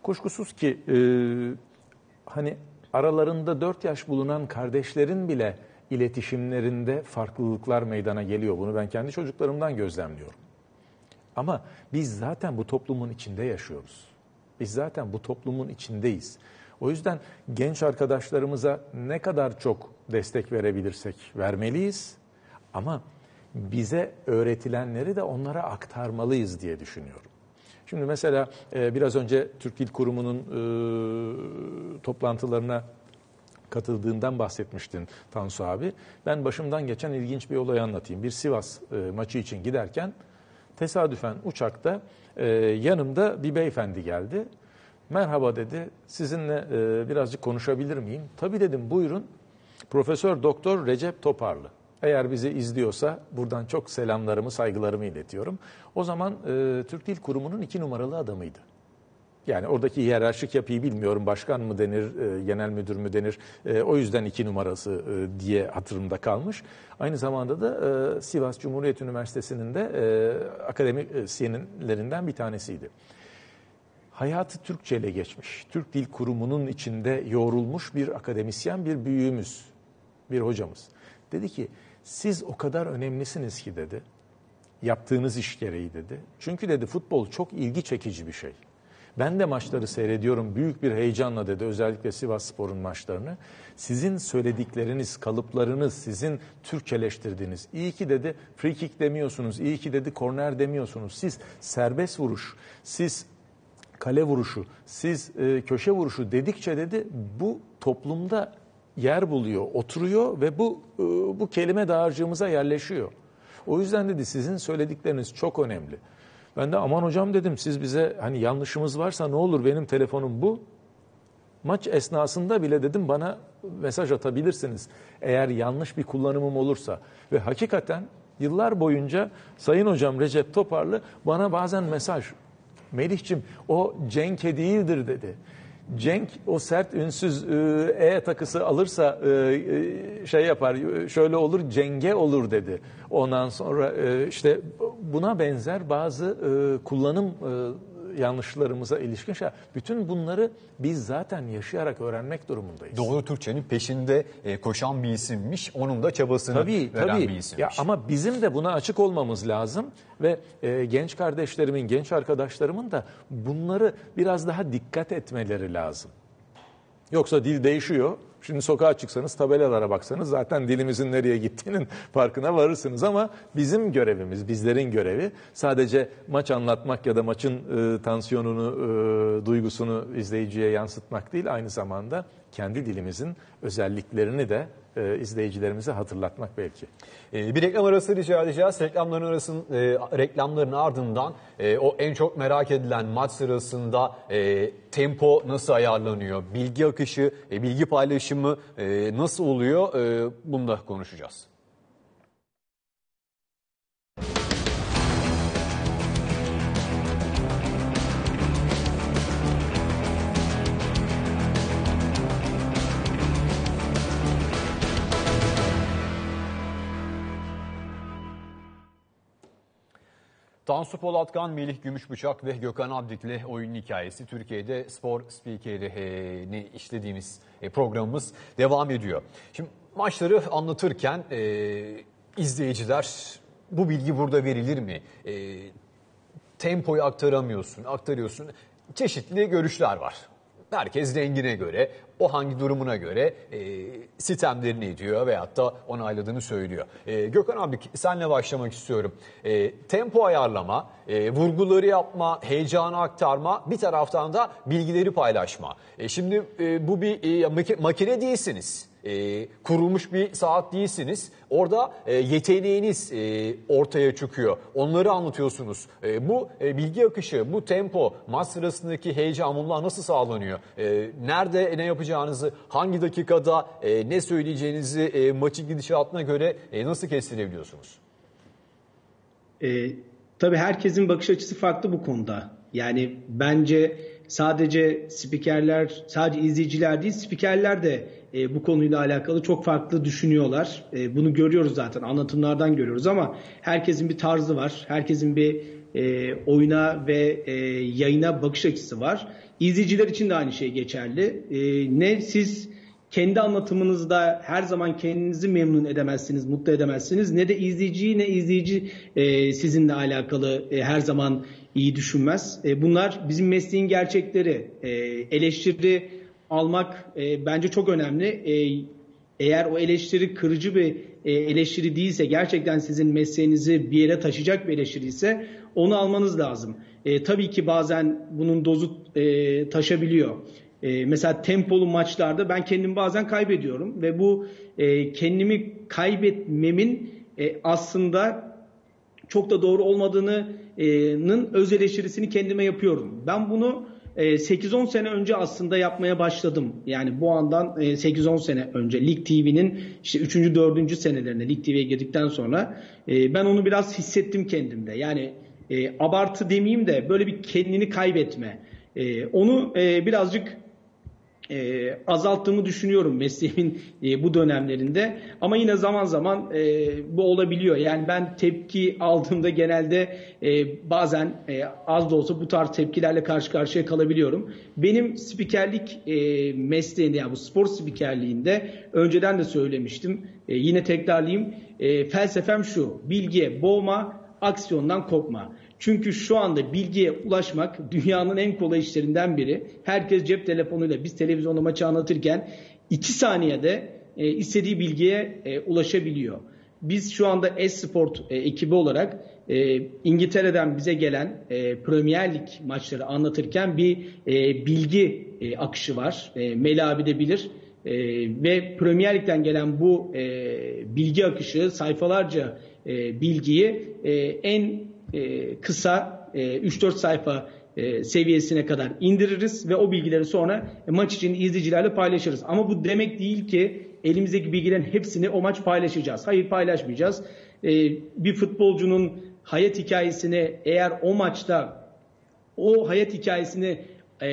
Kuşkusuz ki e, hani aralarında dört yaş bulunan kardeşlerin bile iletişimlerinde farklılıklar meydana geliyor. Bunu ben kendi çocuklarımdan gözlemliyorum. Ama biz zaten bu toplumun içinde yaşıyoruz. Biz zaten bu toplumun içindeyiz. O yüzden genç arkadaşlarımıza ne kadar çok destek verebilirsek vermeliyiz. Ama bize öğretilenleri de onlara aktarmalıyız diye düşünüyorum. Şimdi mesela e, biraz önce Türk Dil Kurumu'nun e, toplantılarına katıldığından bahsetmiştin Tansu abi. Ben başımdan geçen ilginç bir olay anlatayım. Bir Sivas e, maçı için giderken tesadüfen uçakta yanımda bir beyefendi geldi. Merhaba dedi. Sizinle birazcık konuşabilir miyim? Tabii dedim buyurun. Profesör Doktor Recep Toparlı. Eğer bizi izliyorsa buradan çok selamlarımı, saygılarımı iletiyorum. O zaman e, Türk Dil Kurumu'nun iki numaralı adamıydı. Yani oradaki hiyerarşik yapıyı bilmiyorum. Başkan mı denir, e, genel müdür mü denir. E, o yüzden iki numarası e, diye hatırımda kalmış. Aynı zamanda da e, Sivas Cumhuriyet Üniversitesi'nin de e, akademisyenlerinden bir tanesiydi. Hayatı Türkçe ile geçmiş. Türk Dil Kurumu'nun içinde yoğrulmuş bir akademisyen, bir büyüğümüz, bir hocamız. Dedi ki siz o kadar önemlisiniz ki dedi. Yaptığınız iş gereği dedi. Çünkü dedi futbol çok ilgi çekici bir şey. Ben de maçları seyrediyorum büyük bir heyecanla dedi özellikle Sivas Spor'un maçlarını. Sizin söyledikleriniz, kalıplarınız, sizin Türkçeleştirdiğiniz. İyi ki dedi free kick demiyorsunuz, iyi ki dedi korner demiyorsunuz. Siz serbest vuruş, siz kale vuruşu, siz e, köşe vuruşu dedikçe dedi bu toplumda yer buluyor, oturuyor ve bu e, bu kelime dağarcığımıza yerleşiyor. O yüzden dedi sizin söyledikleriniz çok önemli. Ben de aman hocam dedim siz bize hani yanlışımız varsa ne olur benim telefonum bu. Maç esnasında bile dedim bana mesaj atabilirsiniz. Eğer yanlış bir kullanımım olursa ve hakikaten yıllar boyunca Sayın Hocam Recep Toparlı bana bazen mesaj Melih'cim o Cenk'e değildir dedi. Cenk o sert ünsüz e takısı alırsa e, şey yapar şöyle olur cenge olur dedi. Ondan sonra e, işte buna benzer bazı e, kullanım yanlışlarımıza ilişkin şey. Bütün bunları biz zaten yaşayarak öğrenmek durumundayız. Doğru Türkçenin peşinde koşan bir isimmiş. Onun da çabasını tabii, veren tabii. bir isimmiş. Ya ama bizim de buna açık olmamız lazım ve e, genç kardeşlerimin, genç arkadaşlarımın da bunları biraz daha dikkat etmeleri lazım. Yoksa dil değişiyor. Şimdi sokağa çıksanız tabelalara baksanız zaten dilimizin nereye gittiğinin *laughs* farkına varırsınız. Ama bizim görevimiz, bizlerin görevi sadece maç anlatmak ya da maçın e, tansiyonunu, e, duygusunu izleyiciye yansıtmak değil aynı zamanda kendi dilimizin özelliklerini de e, izleyicilerimize hatırlatmak belki. E, bir reklam arası rica edeceğiz. Reklamların arasın, e, reklamların ardından e, o en çok merak edilen maç sırasında e, tempo nasıl ayarlanıyor? Bilgi akışı, e, bilgi paylaşımı e, nasıl oluyor? E, bunu da konuşacağız. Tansu Polatkan, Melih Gümüşbıçak ve Gökhan Abdik'le oyun hikayesi Türkiye'de spor spikerini işlediğimiz e, programımız devam ediyor. Şimdi maçları anlatırken e, izleyiciler bu bilgi burada verilir mi? E, tempoyu aktaramıyorsun, aktarıyorsun. Çeşitli görüşler var. Herkes rengine göre, o hangi durumuna göre e, sistemlerini ediyor veyahut da onayladığını söylüyor. E, Gökhan abi senle başlamak istiyorum. E, tempo ayarlama, e, vurguları yapma, heyecanı aktarma, bir taraftan da bilgileri paylaşma. E, şimdi e, bu bir e, makine değilsiniz e, kurulmuş bir saat değilsiniz. Orada e, yeteneğiniz e, ortaya çıkıyor. Onları anlatıyorsunuz. E, bu e, bilgi akışı, bu tempo, maç sırasındaki heyecan bunlar nasıl sağlanıyor? E, nerede ne yapacağınızı, hangi dakikada e, ne söyleyeceğinizi e, maçın gidişatına göre e, nasıl kestirebiliyorsunuz? E, tabii herkesin bakış açısı farklı bu konuda. Yani bence sadece spikerler, sadece izleyiciler değil, spikerler de e, bu konuyla alakalı çok farklı düşünüyorlar. E, bunu görüyoruz zaten anlatımlardan görüyoruz ama herkesin bir tarzı var. Herkesin bir e, oyuna ve e, yayına bakış açısı var. İzleyiciler için de aynı şey geçerli. E, ne siz kendi anlatımınızda her zaman kendinizi memnun edemezsiniz, mutlu edemezsiniz. Ne de izleyiciyi ne izleyici e, sizinle alakalı e, her zaman iyi düşünmez. E, bunlar bizim mesleğin gerçekleri. E, eleştiri almak e, bence çok önemli. E, eğer o eleştiri kırıcı bir e, eleştiri değilse, gerçekten sizin mesleğinizi bir yere taşıyacak bir eleştiri ise onu almanız lazım. E, tabii ki bazen bunun dozu e, taşabiliyor. E, mesela tempolu maçlarda ben kendimi bazen kaybediyorum ve bu e, kendimi kaybetmemin e, aslında çok da doğru olmadığının öz eleştirisini kendime yapıyorum. Ben bunu 8-10 e, sene önce aslında yapmaya başladım. Yani bu andan 8-10 e, sene önce Lig TV'nin işte 3. 4. senelerinde Lig TV'ye girdikten sonra ben onu biraz hissettim kendimde. Yani abartı demeyeyim de böyle bir kendini kaybetme. Onu birazcık e, azalttığımı düşünüyorum mesleğimin e, bu dönemlerinde. Ama yine zaman zaman e, bu olabiliyor. Yani ben tepki aldığımda genelde e, bazen e, az da olsa bu tarz tepkilerle karşı karşıya kalabiliyorum. Benim spikerlik e, mesleğinde yani bu spor spikerliğinde önceden de söylemiştim. E, yine tekrarlayayım. E, felsefem şu. Bilgiye boğma, aksiyondan kopma. Çünkü şu anda bilgiye ulaşmak dünyanın en kolay işlerinden biri. Herkes cep telefonuyla biz televizyonda maçı anlatırken 2 saniyede e, istediği bilgiye e, ulaşabiliyor. Biz şu anda Esport e, ekibi olarak e, İngiltere'den bize gelen e, Premier Lig maçları anlatırken bir e, bilgi e, akışı var. E, Meli abi de bilir. E, ve Premier Lig'den gelen bu e, bilgi akışı sayfalarca e, bilgiyi e, en e, kısa e, 3-4 sayfa e, seviyesine kadar indiririz ve o bilgileri sonra e, maç için izleyicilerle paylaşırız. Ama bu demek değil ki elimizdeki bilgilerin hepsini o maç paylaşacağız. Hayır paylaşmayacağız. E, bir futbolcunun hayat hikayesini eğer o maçta o hayat hikayesini e,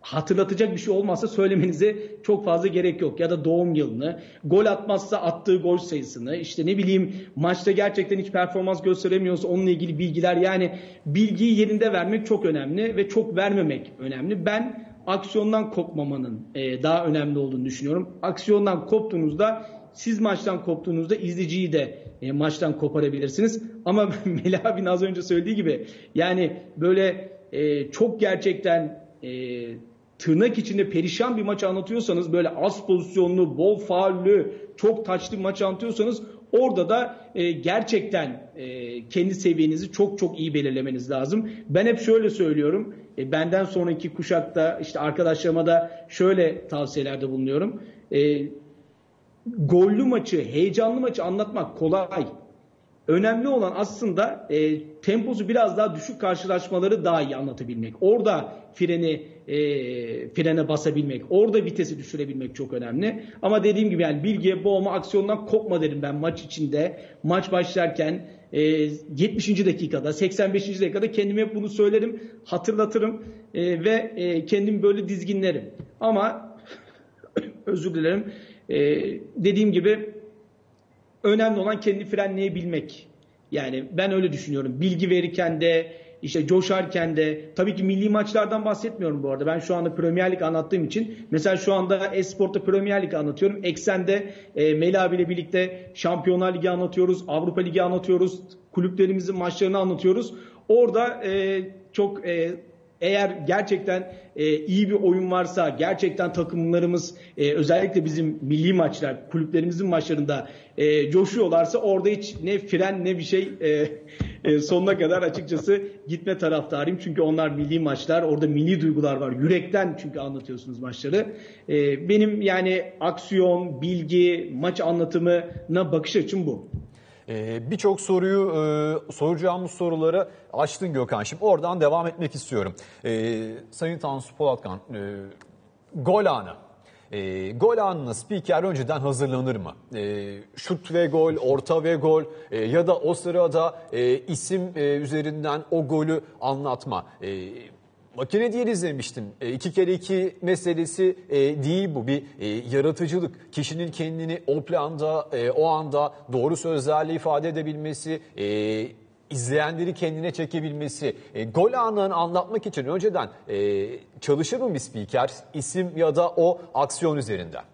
hatırlatacak bir şey olmazsa söylemenize çok fazla gerek yok. Ya da doğum yılını, gol atmazsa attığı gol sayısını, işte ne bileyim maçta gerçekten hiç performans gösteremiyorsa onunla ilgili bilgiler yani bilgiyi yerinde vermek çok önemli ve çok vermemek önemli. Ben aksiyondan kopmamanın e, daha önemli olduğunu düşünüyorum. Aksiyondan koptuğunuzda siz maçtan koptuğunuzda izleyiciyi de e, maçtan koparabilirsiniz. Ama *laughs* Melih abinin az önce söylediği gibi yani böyle e, çok gerçekten e, tırnak içinde perişan bir maç anlatıyorsanız böyle az pozisyonlu, bol faullü, çok taçlı bir maç anlatıyorsanız orada da e, gerçekten e, kendi seviyenizi çok çok iyi belirlemeniz lazım. Ben hep şöyle söylüyorum. E, benden sonraki kuşakta işte arkadaşlarıma da şöyle tavsiyelerde bulunuyorum. E, gollü maçı, heyecanlı maçı anlatmak kolay. Önemli olan aslında e, temposu biraz daha düşük karşılaşmaları daha iyi anlatabilmek. Orada freni e, frene basabilmek, orada vitesi düşürebilmek çok önemli. Ama dediğim gibi yani bilgiye boğma aksiyondan kopma derim ben maç içinde. Maç başlarken e, 70. dakikada, 85. dakikada kendime hep bunu söylerim, hatırlatırım e, ve e, kendimi böyle dizginlerim. Ama *coughs* özür dilerim. E, dediğim gibi önemli olan kendi frenleyebilmek. Yani ben öyle düşünüyorum. Bilgi verirken de işte coşarken de tabii ki milli maçlardan bahsetmiyorum bu arada. Ben şu anda Premier Lig anlattığım için mesela şu anda Esport'ta Premier Lig anlatıyorum. Eksen'de e, Meli abiyle birlikte Şampiyonlar Ligi anlatıyoruz, Avrupa Ligi anlatıyoruz, kulüplerimizin maçlarını anlatıyoruz. Orada e, çok e, eğer gerçekten e, iyi bir oyun varsa, gerçekten takımlarımız e, özellikle bizim milli maçlar, kulüplerimizin maçlarında e, coşuyorlarsa orada hiç ne fren ne bir şey e, e, sonuna kadar açıkçası gitme taraftarıyım. Çünkü onlar milli maçlar, orada milli duygular var. Yürekten çünkü anlatıyorsunuz maçları. E, benim yani aksiyon, bilgi, maç anlatımına bakış açım bu. Ee, Birçok soruyu, e, soracağımız soruları açtın Gökhan. Şimdi oradan devam etmek istiyorum. Ee, Sayın Tansu Polatkan, e, gol anı. E, gol anına spiker önceden hazırlanır mı? E, şut ve gol, orta ve gol e, ya da o sırada e, isim e, üzerinden o golü anlatma. E, Makine diye izlemiştim. E, iki kere iki meselesi e, değil bu. Bir e, yaratıcılık. Kişinin kendini o planda, e, o anda doğru sözlerle ifade edebilmesi, e, izleyenleri kendine çekebilmesi. E, gol anlarını anlatmak için önceden e, çalışır mı bir spiker? isim ya da o aksiyon üzerinden?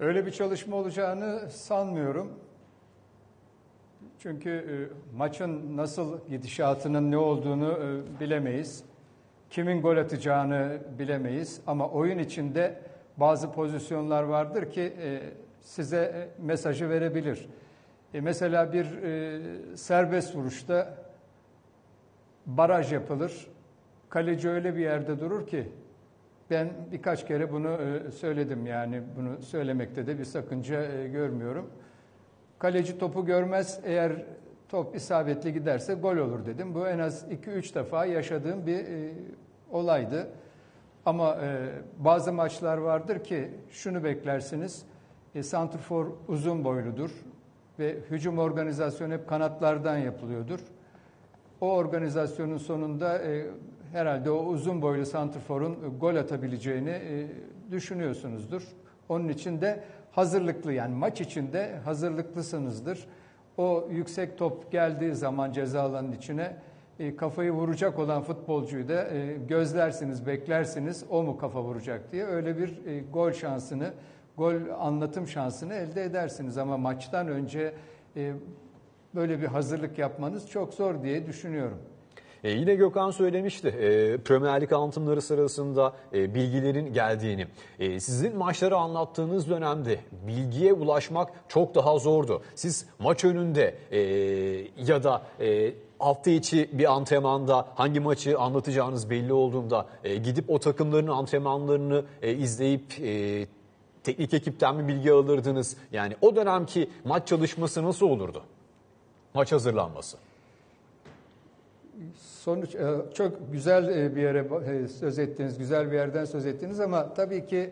Öyle bir çalışma olacağını sanmıyorum. Çünkü e, maçın nasıl gidişatının ne olduğunu e, bilemeyiz. Kimin gol atacağını bilemeyiz. Ama oyun içinde bazı pozisyonlar vardır ki e, size e, mesajı verebilir. E, mesela bir e, serbest vuruşta baraj yapılır. Kaleci öyle bir yerde durur ki ben birkaç kere bunu e, söyledim yani bunu söylemekte de bir sakınca e, görmüyorum. Kaleci topu görmez eğer top isabetli giderse gol olur dedim. Bu en az 2-3 defa yaşadığım bir e, olaydı. Ama e, bazı maçlar vardır ki şunu beklersiniz. E, Santrfor uzun boyludur ve hücum organizasyonu hep kanatlardan yapılıyordur. O organizasyonun sonunda e, herhalde o uzun boylu santrforun gol atabileceğini e, düşünüyorsunuzdur. Onun için de hazırlıklı yani maç içinde hazırlıklısınızdır. O yüksek top geldiği zaman ceza alanının içine e, kafayı vuracak olan futbolcuyu da e, gözlersiniz, beklersiniz o mu kafa vuracak diye öyle bir e, gol şansını, gol anlatım şansını elde edersiniz. Ama maçtan önce e, böyle bir hazırlık yapmanız çok zor diye düşünüyorum. E, yine Gökhan söylemişti e, Premier Lig anlatımları sırasında e, bilgilerin geldiğini. E, sizin maçları anlattığınız dönemde bilgiye ulaşmak çok daha zordu. Siz maç önünde e, ya da e, hafta içi bir antrenmanda hangi maçı anlatacağınız belli olduğunda e, gidip o takımların antrenmanlarını e, izleyip e, teknik ekipten mi bilgi alırdınız? Yani o dönemki maç çalışması nasıl olurdu? Maç hazırlanması. Sonuç e, çok güzel e, bir yere e, söz ettiniz, güzel bir yerden söz ettiniz ama tabii ki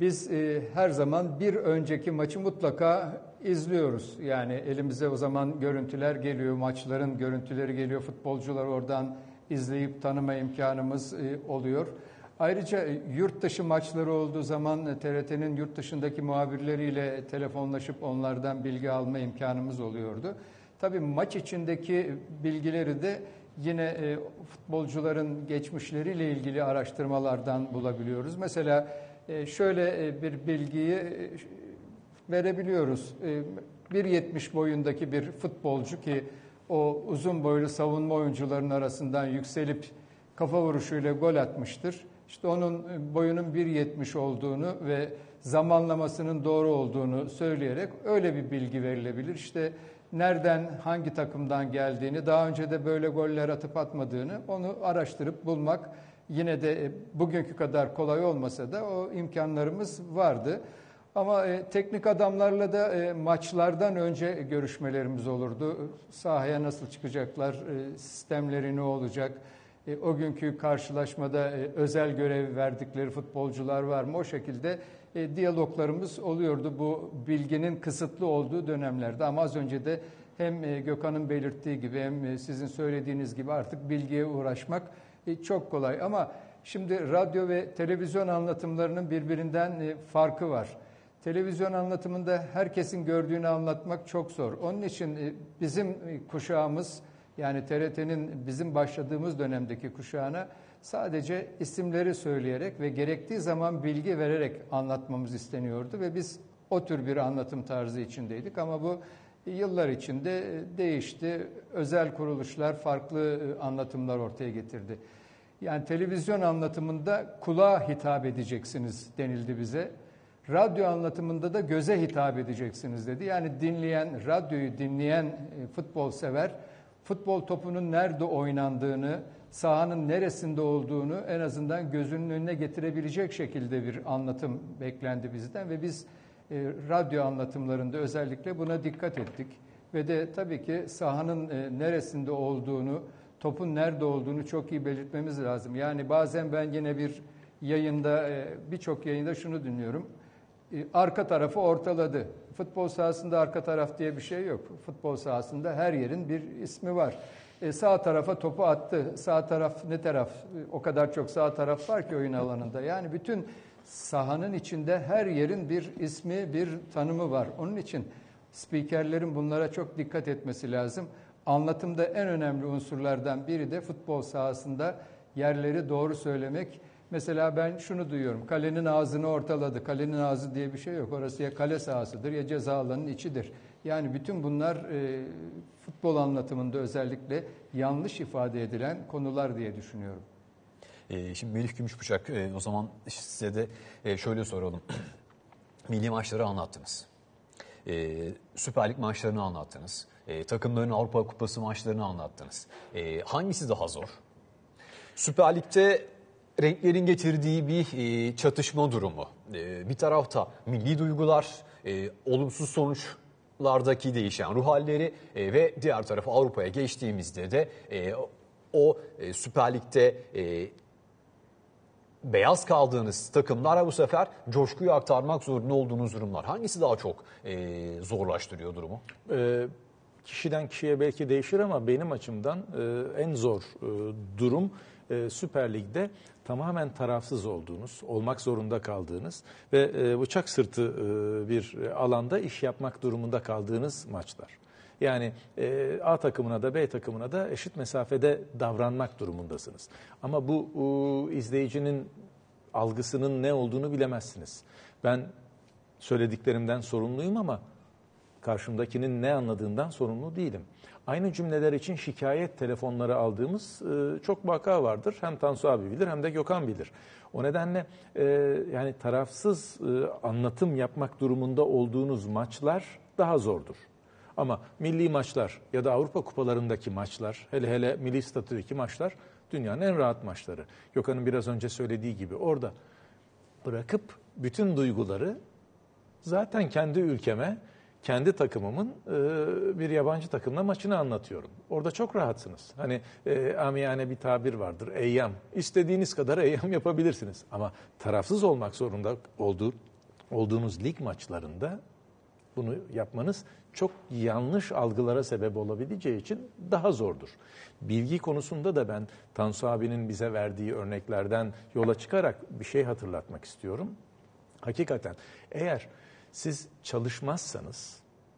biz her zaman bir önceki maçı mutlaka izliyoruz. Yani elimize o zaman görüntüler geliyor, maçların görüntüleri geliyor, futbolcular oradan izleyip tanıma imkanımız oluyor. Ayrıca yurt dışı maçları olduğu zaman TRT'nin yurt dışındaki muhabirleriyle telefonlaşıp onlardan bilgi alma imkanımız oluyordu. Tabii maç içindeki bilgileri de yine e, futbolcuların geçmişleriyle ilgili araştırmalardan bulabiliyoruz. Mesela e, şöyle e, bir bilgiyi e, verebiliyoruz. E, 1.70 boyundaki bir futbolcu ki o uzun boylu savunma oyuncularının arasından yükselip kafa vuruşuyla gol atmıştır. İşte onun e, boyunun 1.70 olduğunu ve zamanlamasının doğru olduğunu söyleyerek öyle bir bilgi verilebilir. İşte nereden, hangi takımdan geldiğini, daha önce de böyle goller atıp atmadığını onu araştırıp bulmak yine de e, bugünkü kadar kolay olmasa da o imkanlarımız vardı. Ama e, teknik adamlarla da e, maçlardan önce görüşmelerimiz olurdu. Sahaya nasıl çıkacaklar, e, sistemleri ne olacak, e, o günkü karşılaşmada e, özel görev verdikleri futbolcular var mı? O şekilde e, diyaloglarımız oluyordu bu bilginin kısıtlı olduğu dönemlerde. Ama az önce de hem e, Gökhan'ın belirttiği gibi hem e, sizin söylediğiniz gibi artık bilgiye uğraşmak e, çok kolay. Ama şimdi radyo ve televizyon anlatımlarının birbirinden e, farkı var. televizyon anlatımında herkesin gördüğünü anlatmak çok zor. Onun için e, bizim e, kuşağımız yani TRT'nin bizim başladığımız dönemdeki kuşağına sadece isimleri söyleyerek ve gerektiği zaman bilgi vererek anlatmamız isteniyordu ve biz o tür bir anlatım tarzı içindeydik ama bu yıllar içinde e, değişti. Özel kuruluşlar farklı anlatımlar ortaya getirdi. Yani televizyon anlatımında kulağa hitap edeceksiniz denildi bize. Radyo anlatımında da göze hitap edeceksiniz dedi. Yani dinleyen, radyoyu dinleyen e, futbol sever, futbol topunun nerede oynandığını, sahanın neresinde olduğunu en azından gözünün önüne getirebilecek şekilde bir anlatım beklendi bizden ve biz e, radyo anlatımlarında özellikle buna dikkat ettik. Ve de tabii ki sahanın e, neresinde olduğunu, topun nerede olduğunu çok iyi belirtmemiz lazım. Yani bazen ben yine bir yayında, birçok yayında şunu dinliyorum. E, arka tarafı ortaladı. Futbol sahasında arka taraf diye bir şey yok. Futbol sahasında her yerin bir ismi var. E, sağ tarafa topu attı. Sağ taraf ne taraf? E, o kadar çok sağ taraf var ki oyun alanında. Yani bütün sahanın içinde her yerin bir ismi, bir tanımı var. Onun için spikerlerin bunlara çok dikkat etmesi lazım. Anlatımda en önemli unsurlardan biri de futbol sahasında yerleri doğru söylemek Mesela ben şunu duyuyorum. Kalenin ağzını ortaladı. Kalenin ağzı diye bir şey yok. Orası ya kale sahasıdır ya ceza alanının içidir. Yani bütün bunlar e, futbol anlatımında özellikle yanlış ifade edilen konular diye düşünüyorum. E, şimdi Melih Gümüşbıçak e, o zaman size de e, şöyle soralım. *clears throat* Milli maçları anlattınız. E, Süper Lig maçlarını anlattınız. E, takımların Avrupa Kupası maçlarını anlattınız. E, hangisi daha zor? Süper Lig'de renklerin getirdiği bir e, çatışma durumu. E, bir tarafta milli duygular, e, olumsuz sonuçlardaki değişen ruh halleri e, ve diğer tarafı Avrupa'ya geçtiğimizde de e, o e, Süper Lig'de e, beyaz kaldığınız takımlara bu sefer coşkuyu aktarmak zorunda olduğunuz durumlar. Hangisi daha çok e, zorlaştırıyor durumu? Ee, kişiden kişiye belki değişir ama benim açımdan e, en zor e, durum e, Süper Lig'de tamamen tarafsız olduğunuz, olmak zorunda kaldığınız ve e, bıçak sırtı e, bir alanda iş yapmak durumunda kaldığınız maçlar. Yani e, A takımına da B takımına da eşit mesafede davranmak durumundasınız. Ama bu e, izleyicinin algısının ne olduğunu bilemezsiniz. Ben söylediklerimden sorumluyum ama karşımdakinin ne anladığından sorumlu değilim. Aynı cümleler için şikayet telefonları aldığımız e, çok vaka vardır. Hem Tansu abi bilir hem de Gökhan bilir. O nedenle e, yani tarafsız e, anlatım yapmak durumunda olduğunuz maçlar daha zordur. Ama milli maçlar ya da Avrupa kupalarındaki maçlar, hele hele milli statüdeki maçlar dünyanın en rahat maçları. Gökhan'ın biraz önce söylediği gibi orada bırakıp bütün duyguları zaten kendi ülkeme kendi takımımın e, bir yabancı takımla maçını anlatıyorum. Orada çok rahatsınız. Hani e, amiyane bir tabir vardır. Eyyam. İstediğiniz kadar eyyam *laughs* yapabilirsiniz. Ama tarafsız olmak zorunda olduğu, olduğunuz lig maçlarında bunu yapmanız çok yanlış algılara sebep olabileceği için daha zordur. Bilgi konusunda da ben Tansu abinin bize verdiği örneklerden yola çıkarak bir şey hatırlatmak istiyorum. Hakikaten eğer siz çalışmazsanız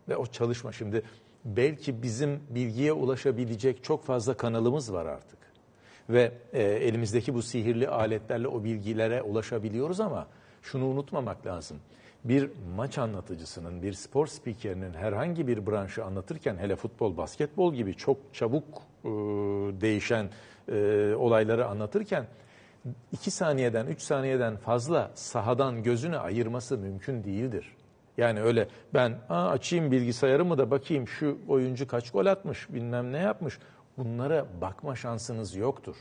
ve o çalışma şimdi belki bizim bilgiye ulaşabilecek çok fazla kanalımız var artık. Ve e, elimizdeki bu sihirli aletlerle o bilgilere ulaşabiliyoruz ama şunu unutmamak lazım. Bir maç anlatıcısının, bir spor spikerinin herhangi bir branşı anlatırken hele futbol, basketbol gibi çok çabuk e, değişen e, olayları anlatırken iki saniyeden, üç saniyeden fazla sahadan gözünü ayırması mümkün değildir. Yani öyle ben Aa, açayım bilgisayarımı da bakayım şu oyuncu kaç gol atmış bilmem ne yapmış. Bunlara bakma şansınız yoktur.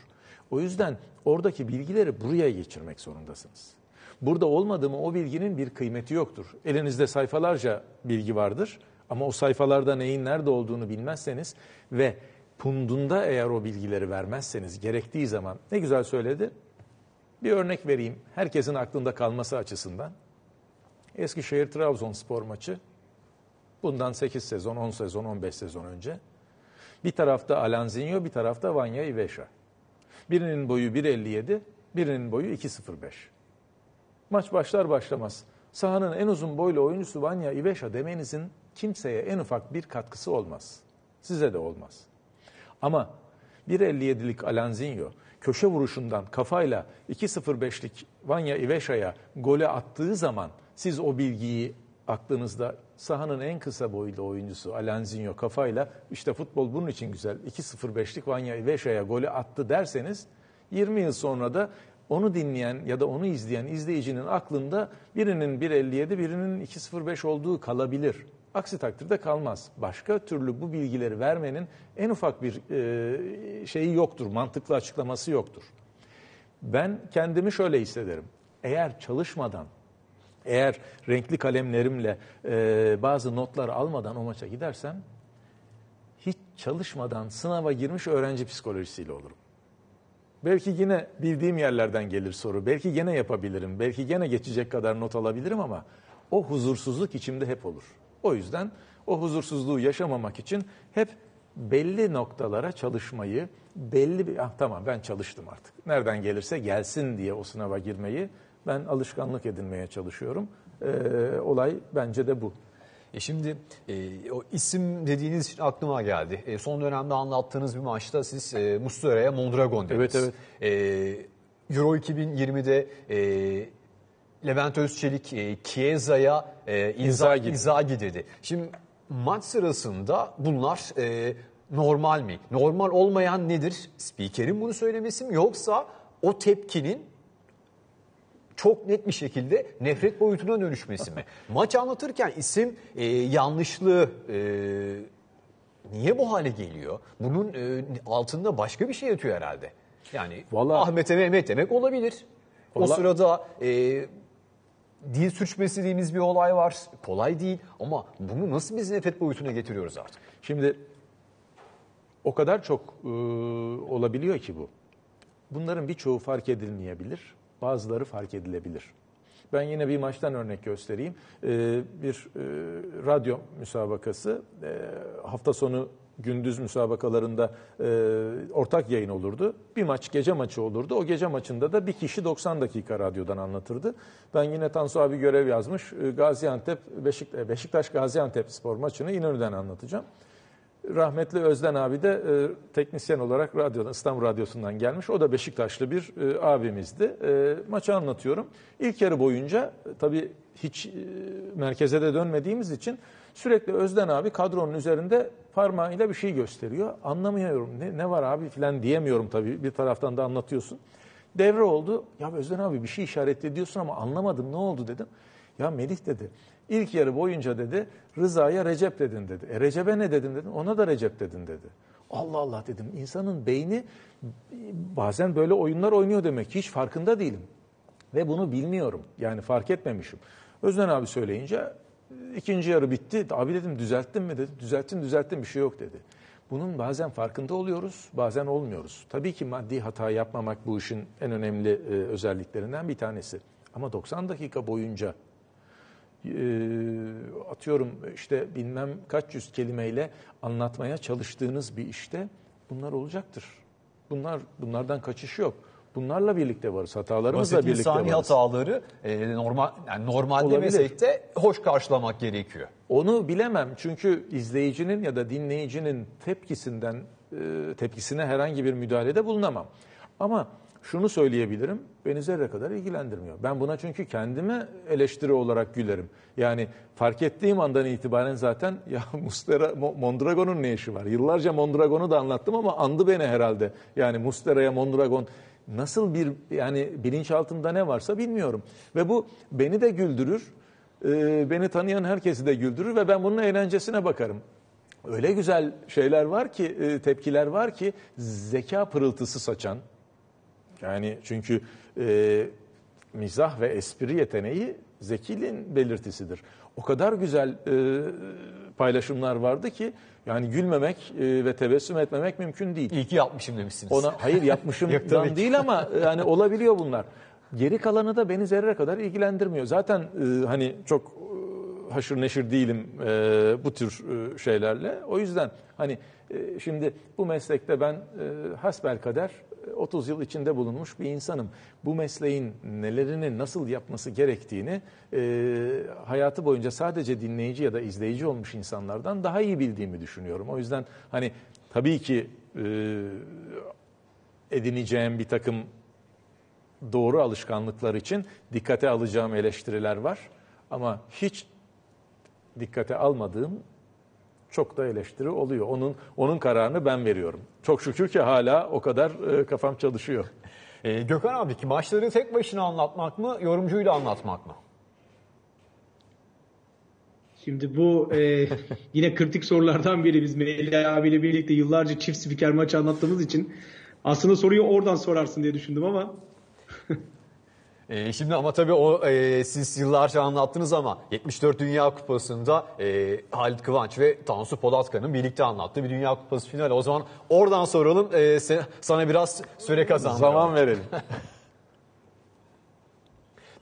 O yüzden oradaki bilgileri buraya geçirmek zorundasınız. Burada olmadı mı o bilginin bir kıymeti yoktur. Elinizde sayfalarca bilgi vardır ama o sayfalarda neyin nerede olduğunu bilmezseniz ve pundunda eğer o bilgileri vermezseniz gerektiği zaman ne güzel söyledi. Bir örnek vereyim herkesin aklında kalması açısından. Eskişehir-Trabzonspor maçı. Bundan 8 sezon, 10 sezon, 15 sezon önce. Bir tarafta Alanzinho, bir tarafta Vanya Iveşa. Birinin boyu 1.57, birinin boyu 2.05. Maç başlar başlamaz. sahanın en uzun boylu oyuncusu Vanya Iveşa demenizin kimseye en ufak bir katkısı olmaz. Size de olmaz. Ama 1.57'lik Alanzinho köşe vuruşundan kafayla 2.05'lik Vanya Iveşa'ya gole attığı zaman siz o bilgiyi aklınızda sahanın en kısa boylu oyuncusu Alanzinho kafayla işte futbol bunun için güzel 2.05'lik Vanya Iveşa'ya golü attı derseniz 20 yıl sonra da onu dinleyen ya da onu izleyen izleyicinin aklında birinin 1.57 birinin 2.05 olduğu kalabilir. Aksi takdirde kalmaz. Başka türlü bu bilgileri vermenin en ufak bir e, şeyi yoktur, mantıklı açıklaması yoktur. Ben kendimi şöyle hissederim. Eğer çalışmadan, eğer renkli kalemlerimle e, bazı notlar almadan o maça gidersem, hiç çalışmadan sınava girmiş öğrenci psikolojisiyle olurum. Belki yine bildiğim yerlerden gelir soru. Belki yine yapabilirim. Belki yine geçecek kadar not alabilirim ama o huzursuzluk içimde hep olur. O yüzden o huzursuzluğu yaşamamak için hep belli noktalara çalışmayı, belli bir ah tamam ben çalıştım artık. Nereden gelirse gelsin diye o sınava girmeyi ben alışkanlık edinmeye çalışıyorum. Ee, olay bence de bu. E şimdi e, o isim dediğiniz için aklıma geldi. E, son dönemde anlattığınız bir maçta siz e, Muslera'ya Mondragon dediniz. Evet, evet. E, Euro 2020'de e, Levent Özçelik e, Chiesa'ya e, Inzaghi. Inzaghi dedi. Şimdi maç sırasında bunlar e, normal mi? Normal olmayan nedir? Spikerin bunu söylemesi mi yoksa o tepkinin çok net bir şekilde nefret boyutuna dönüşmesi mi? *laughs* Maç anlatırken isim e, yanlışlığı e, niye bu hale geliyor? Bunun e, altında başka bir şey yatıyor herhalde. Yani Vallahi, Ahmet'e Mehmet demek olabilir. Vallahi, o sırada e, dil suçması dediğimiz bir olay var. Kolay değil ama bunu nasıl biz nefret boyutuna getiriyoruz artık? Şimdi o kadar çok e, olabiliyor ki bu. Bunların birçoğu fark edilmeyebilir. Bazıları fark edilebilir. Ben yine bir maçtan örnek göstereyim. Ee, bir e, radyo müsabakası e, hafta sonu gündüz müsabakalarında e, ortak yayın olurdu. Bir maç gece maçı olurdu. O gece maçında da bir kişi 90 dakika radyodan anlatırdı. Ben yine Tansu abi görev yazmış. E, Gaziantep Beşik, e, Beşiktaş Gaziantep spor maçını İnönü'den anlatacağım. Rahmetli Özden abi de e, teknisyen olarak radyodan, İstanbul Radyosu'ndan gelmiş. O da Beşiktaşlı bir e, abimizdi. E, maçı anlatıyorum. İlk yarı boyunca e, tabii hiç e, merkeze de dönmediğimiz için sürekli Özden abi kadronun üzerinde parmağıyla bir şey gösteriyor. Anlamıyorum ne, ne var abi falan diyemiyorum tabii. Bir taraftan da anlatıyorsun. Devre oldu. Ya Özden abi bir şey işaret ediyorsun ama anlamadım ne oldu dedim. Ya Melih dedi. İlk yarı boyunca dedi Rıza'ya Recep dedin dedi. E Recep'e ne dedim dedim. Ona da Recep dedin dedi. Allah Allah dedim. İnsanın beyni bazen böyle oyunlar oynuyor demek. Hiç farkında değilim. Ve bunu bilmiyorum. Yani fark etmemişim. Özden abi söyleyince ikinci yarı bitti. Abi dedim düzelttin mi dedi. Düzelttim düzelttim bir şey yok dedi. Bunun bazen farkında oluyoruz, bazen olmuyoruz. Tabii ki maddi hata yapmamak bu işin en önemli e, özelliklerinden bir tanesi. Ama 90 dakika boyunca atıyorum işte bilmem kaç yüz kelimeyle anlatmaya çalıştığınız bir işte bunlar olacaktır. Bunlar bunlardan kaçış yok. Bunlarla birlikte varız. Hatalarımızla Basit birlikte varız. hataları e, normal yani normal Olabilir. hoş karşılamak gerekiyor. Onu bilemem çünkü izleyicinin ya da dinleyicinin tepkisinden e, tepkisine herhangi bir müdahalede bulunamam. Ama şunu söyleyebilirim, beni zerre kadar ilgilendirmiyor. Ben buna çünkü kendime eleştiri olarak gülerim. Yani fark ettiğim andan itibaren zaten ya *laughs* Mustera, Mo- Mondragon'un ne işi var? Yıllarca Mondragon'u da anlattım ama andı beni herhalde. Yani Mustera'ya Mondragon nasıl bir yani bilinçaltımda ne varsa bilmiyorum. Ve bu beni de güldürür, e, beni tanıyan herkesi de güldürür ve ben bunun eğlencesine bakarım. Öyle güzel şeyler var ki, e, tepkiler var ki zeka pırıltısı saçan, yani çünkü e, mizah ve espri yeteneği zekiliğin belirtisidir. O kadar güzel e, paylaşımlar vardı ki yani gülmemek e, ve tebessüm etmemek mümkün değil. İyi ki yapmışım demişsiniz. Ona hayır yapmışımdan *laughs* değil ama yani olabiliyor bunlar. Geri kalanı da beni zerre kadar ilgilendirmiyor. Zaten e, hani çok e, haşır neşir değilim e, bu tür e, şeylerle. O yüzden hani e, şimdi bu meslekte ben e, hasbelkader 30 yıl içinde bulunmuş bir insanım. Bu mesleğin nelerini nasıl yapması gerektiğini e, hayatı boyunca sadece dinleyici ya da izleyici olmuş insanlardan daha iyi bildiğimi düşünüyorum. O yüzden hani tabii ki e, edineceğim bir takım doğru alışkanlıklar için dikkate alacağım eleştiriler var. Ama hiç dikkate almadığım çok da eleştiri oluyor. Onun onun kararını ben veriyorum. Çok şükür ki hala o kadar e, kafam çalışıyor. Ee, Gökhan abi ki maçları tek başına anlatmak mı, yorumcuyla anlatmak mı? Şimdi bu e, *laughs* yine kritik sorulardan biri. Biz Melih abiyle birlikte yıllarca çift spiker maç anlattığımız için aslında soruyu oradan sorarsın diye düşündüm ama *laughs* Ee, şimdi ama tabii o e, siz yıllarca anlattınız ama 74 Dünya Kupası'nda e, Halit Kıvanç ve Tansu Polatkan'ın birlikte anlattığı bir Dünya Kupası finali. O zaman oradan soralım. E, se- sana biraz süre kazandıralım. Zaman verelim. *laughs*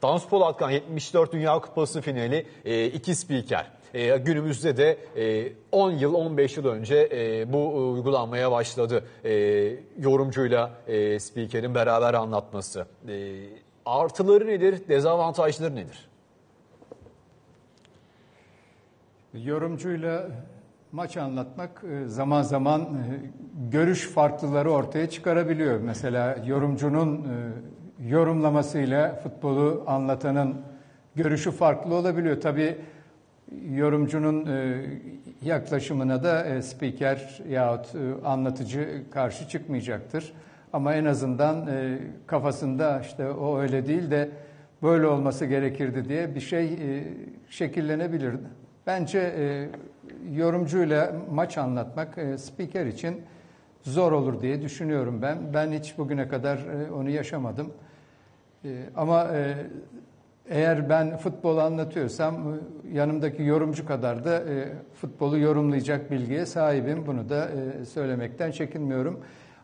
Tansu Polatkan 74 Dünya Kupası finali e, iki spiker. E, günümüzde de e, 10 yıl 15 yıl önce e, bu e, uygulanmaya başladı. E, yorumcuyla e, spikerin beraber anlatması. E, artıları nedir, dezavantajları nedir? Yorumcuyla maç anlatmak e, zaman zaman e, görüş farklıları ortaya çıkarabiliyor. Mesela yorumcunun e, yorumlamasıyla futbolu anlatanın görüşü farklı olabiliyor. Tabii yorumcunun yaklaşımına da spiker yahut anlatıcı karşı çıkmayacaktır. Ama en azından kafasında işte o öyle değil de böyle olması gerekirdi diye bir şey şekillenebilir. Bence e, yorumcuyla maç anlatmak e, spiker için zor olur diye düşünüyorum ben. Ben hiç bugüne kadar e, onu yaşamadım. E, ama e, eğer ben futbol anlatıyorsam e, yanımdaki yorumcu kadar da e, futbolu yorumlayacak bilgiye sahibim. Bunu da e, söylemekten çekinmiyorum.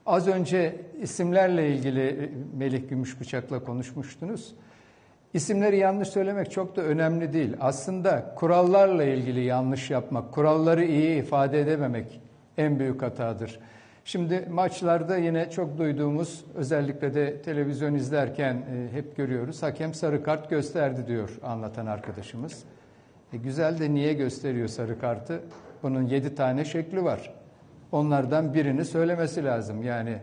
Az önce isimlerle ilgili e, Melih Gümüşbıçak'la konuşmuştunuz. İsimleri yanlış söylemek çok da önemli değil. Aslında kurallarla ilgili yanlış yapmak, kuralları iyi ifade edememek en büyük hatadır. Şimdi maçlarda yine çok duyduğumuz, özellikle de televizyon izlerken e, hep görüyoruz. Hakem sarı kart gösterdi diyor anlatan arkadaşımız. E, güzel de niye gösteriyor sarı kartı? Bunun yedi tane şekli var. Onlardan birini söylemesi lazım. Yani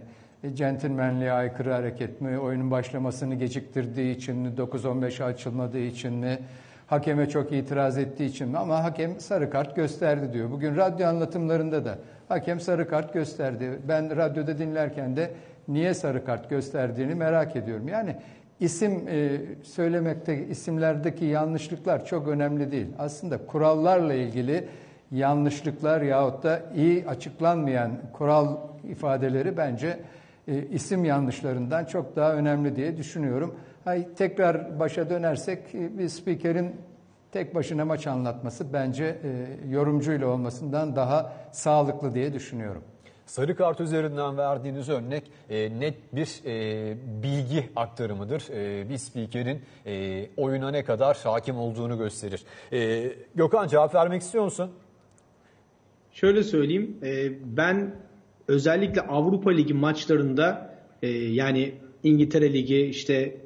e, centilmenliğe aykırı hareket mi, oyunun başlamasını geciktirdiği için mi, 9-15'e açılmadığı için mi, hakeme çok itiraz ettiği için mi? Ama hakem sarı kart gösterdi diyor. Bugün radyo anlatımlarında da hakem sarı kart gösterdi. Ben radyoda dinlerken de niye sarı kart gösterdiğini merak ediyorum. Yani isim e, söylemekte, isimlerdeki yanlışlıklar çok önemli değil. Aslında kurallarla ilgili yanlışlıklar yahut da iyi açıklanmayan kural ifadeleri bence e, isim yanlışlarından çok daha önemli diye düşünüyorum. Hay, tekrar başa dönersek e, bir spikerin tek başına maç anlatması bence e, yorumcuyla olmasından daha sağlıklı diye düşünüyorum. Sarı kart üzerinden verdiğiniz örnek e, net bir e, bilgi aktarımıdır. E, bir spikerin e, oyuna ne kadar hakim olduğunu gösterir. E, Gökhan cevap vermek istiyor musun? Şöyle söyleyeyim, e, ben özellikle Avrupa Ligi maçlarında e, yani İngiltere Ligi, işte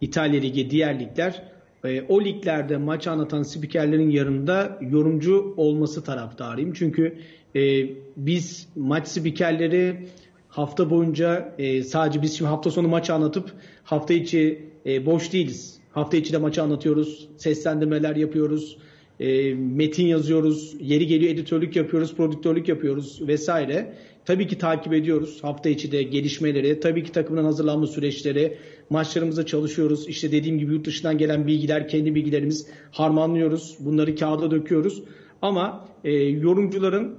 İtalya Ligi, diğer ligler e, o liglerde maç anlatan spikerlerin yanında yorumcu olması taraftarıyım. Çünkü e, biz maç spikerleri hafta boyunca e, sadece biz şimdi hafta sonu maçı anlatıp hafta içi e, boş değiliz. Hafta içi de maçı anlatıyoruz, seslendirmeler yapıyoruz, e, metin yazıyoruz, yeri geliyor editörlük yapıyoruz, prodüktörlük yapıyoruz vesaire. Tabii ki takip ediyoruz hafta içi de gelişmeleri, tabii ki takımın hazırlanma süreçleri, maçlarımızda çalışıyoruz. İşte dediğim gibi yurt dışından gelen bilgiler, kendi bilgilerimiz harmanlıyoruz. Bunları kağıda döküyoruz. Ama e, yorumcuların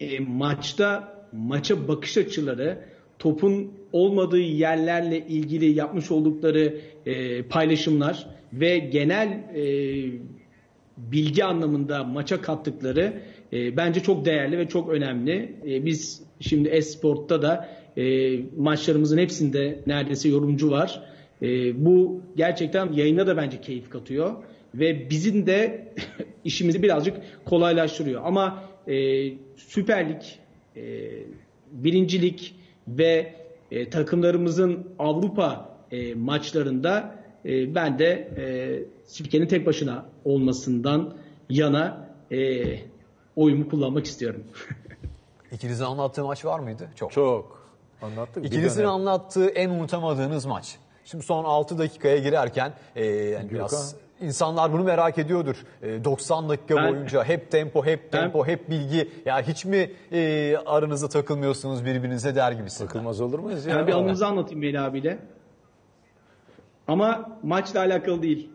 e, maçta maça bakış açıları, topun olmadığı yerlerle ilgili yapmış oldukları e, paylaşımlar ve genel e, bilgi anlamında maça kattıkları e, bence çok değerli ve çok önemli. E, biz şimdi Esport'ta da e, maçlarımızın hepsinde neredeyse yorumcu var. E, bu gerçekten yayına da bence keyif katıyor ve bizim de *laughs* işimizi birazcık kolaylaştırıyor. Ama e, Süper e, birincilik ve e, takımlarımızın Avrupa e, maçlarında e, ben de e, spikerin tek başına olmasından yana e, oyumu kullanmak istiyorum. *laughs* İkinizin anlattığı maç var mıydı? Çok. Çok. Anlattık. İkinizin anlattığı en unutamadığınız maç. Şimdi son 6 dakikaya girerken e, yani biraz insanlar bunu merak ediyordur. E, 90 dakika Ben- boyunca hep tempo, hep Ben- tempo, hep bilgi. Ya hiç mi e, aranızda takılmıyorsunuz birbirinize der gibisin. Takılmaz olur muyuz ya? Yani bir anınızı anlatayım Melih abiyle. Ama maçla alakalı değil.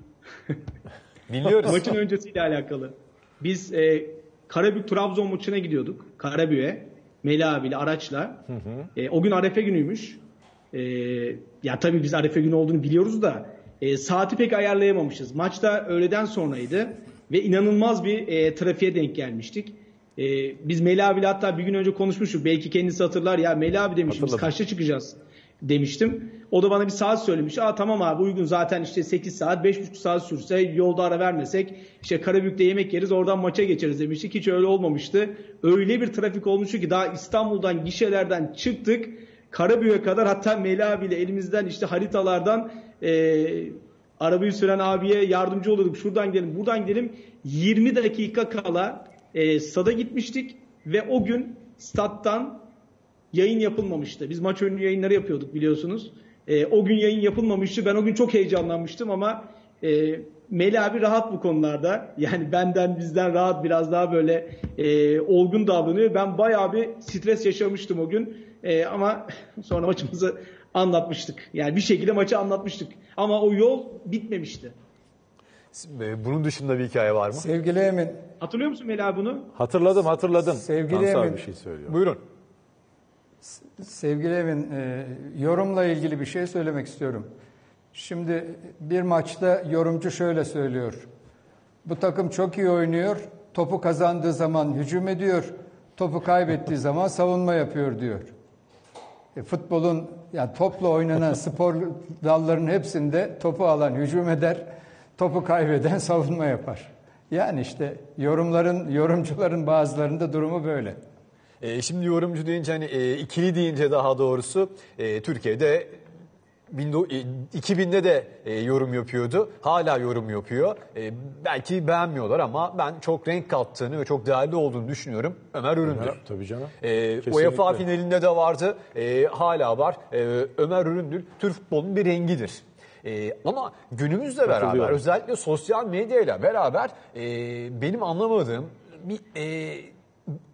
*laughs* Biliyoruz. Maçın öncesiyle alakalı. Biz e, Karabük Trabzon maçına gidiyorduk. Karabük'e. Melih abiyle araçla. E, o gün Arefe günüymüş. E, ya tabii biz Arefe günü olduğunu biliyoruz da e, saati pek ayarlayamamışız. Maçta öğleden sonraydı ve inanılmaz bir e, trafiğe denk gelmiştik. E, biz Melih abiyle hatta bir gün önce konuşmuştuk. Belki kendisi hatırlar. Ya Melih abi demiştim biz Hatırladım. kaçta çıkacağız demiştim. O da bana bir saat söylemiş. Aa tamam abi uygun zaten işte 8 saat 5,5 saat sürse yolda ara vermesek işte Karabük'te yemek yeriz oradan maça geçeriz demiştik. Hiç öyle olmamıştı. Öyle bir trafik olmuştu ki daha İstanbul'dan gişelerden çıktık. Karabük'e kadar hatta Melih abiyle elimizden işte haritalardan e, arabayı süren abiye yardımcı oluyorduk. Şuradan gidelim buradan gidelim. 20 dakika kala e, stada gitmiştik ve o gün stat'tan yayın yapılmamıştı. Biz maç önü yayınları yapıyorduk biliyorsunuz. E, o gün yayın yapılmamıştı. Ben o gün çok heyecanlanmıştım ama e, Melih abi rahat bu konularda. *laughs* Yani benden bizden rahat biraz daha böyle e, olgun davranıyor. Ben bayağı bir stres yaşamıştım o gün. E, ama *laughs* sonra maçımızı anlatmıştık. Yani bir şekilde maçı anlatmıştık. Ama o yol bitmemişti. E, Bunun dışında bir hikaye var mı? Sevgili Emin, Hatırlıyor musun Melih abi bunu? Hatırladım hatırladım. Sevgili Emin. bir şey söylüyor. Buyurun. Sevgili Emin, e, yorumla ilgili bir şey söylemek istiyorum. Şimdi bir maçta yorumcu şöyle söylüyor. Bu takım çok iyi oynuyor. Topu kazandığı zaman hücum ediyor. Topu kaybettiği zaman savunma yapıyor diyor. E, futbolun yani topla oynanan spor dallarının hepsinde topu alan hücum eder, topu kaybeden savunma yapar. Yani işte yorumların, yorumcuların bazılarında durumu böyle. E, şimdi yorumcu deyince hani e, ikili deyince daha doğrusu e, Türkiye'de 19- e, 2000'de de e, yorum yapıyordu. Hala yorum yapıyor. E, belki beğenmiyorlar ama ben çok renk kattığını ve çok değerli olduğunu düşünüyorum. Ömer Üründür. Ömer, tabii canım. E. UEFA finalinde de vardı. E, hala var. E, Ömer Üründül Türk futbolunun bir rengidir. E, ama günümüzle beraber özellikle sosyal medyayla beraber e, benim anlamadığım bir e,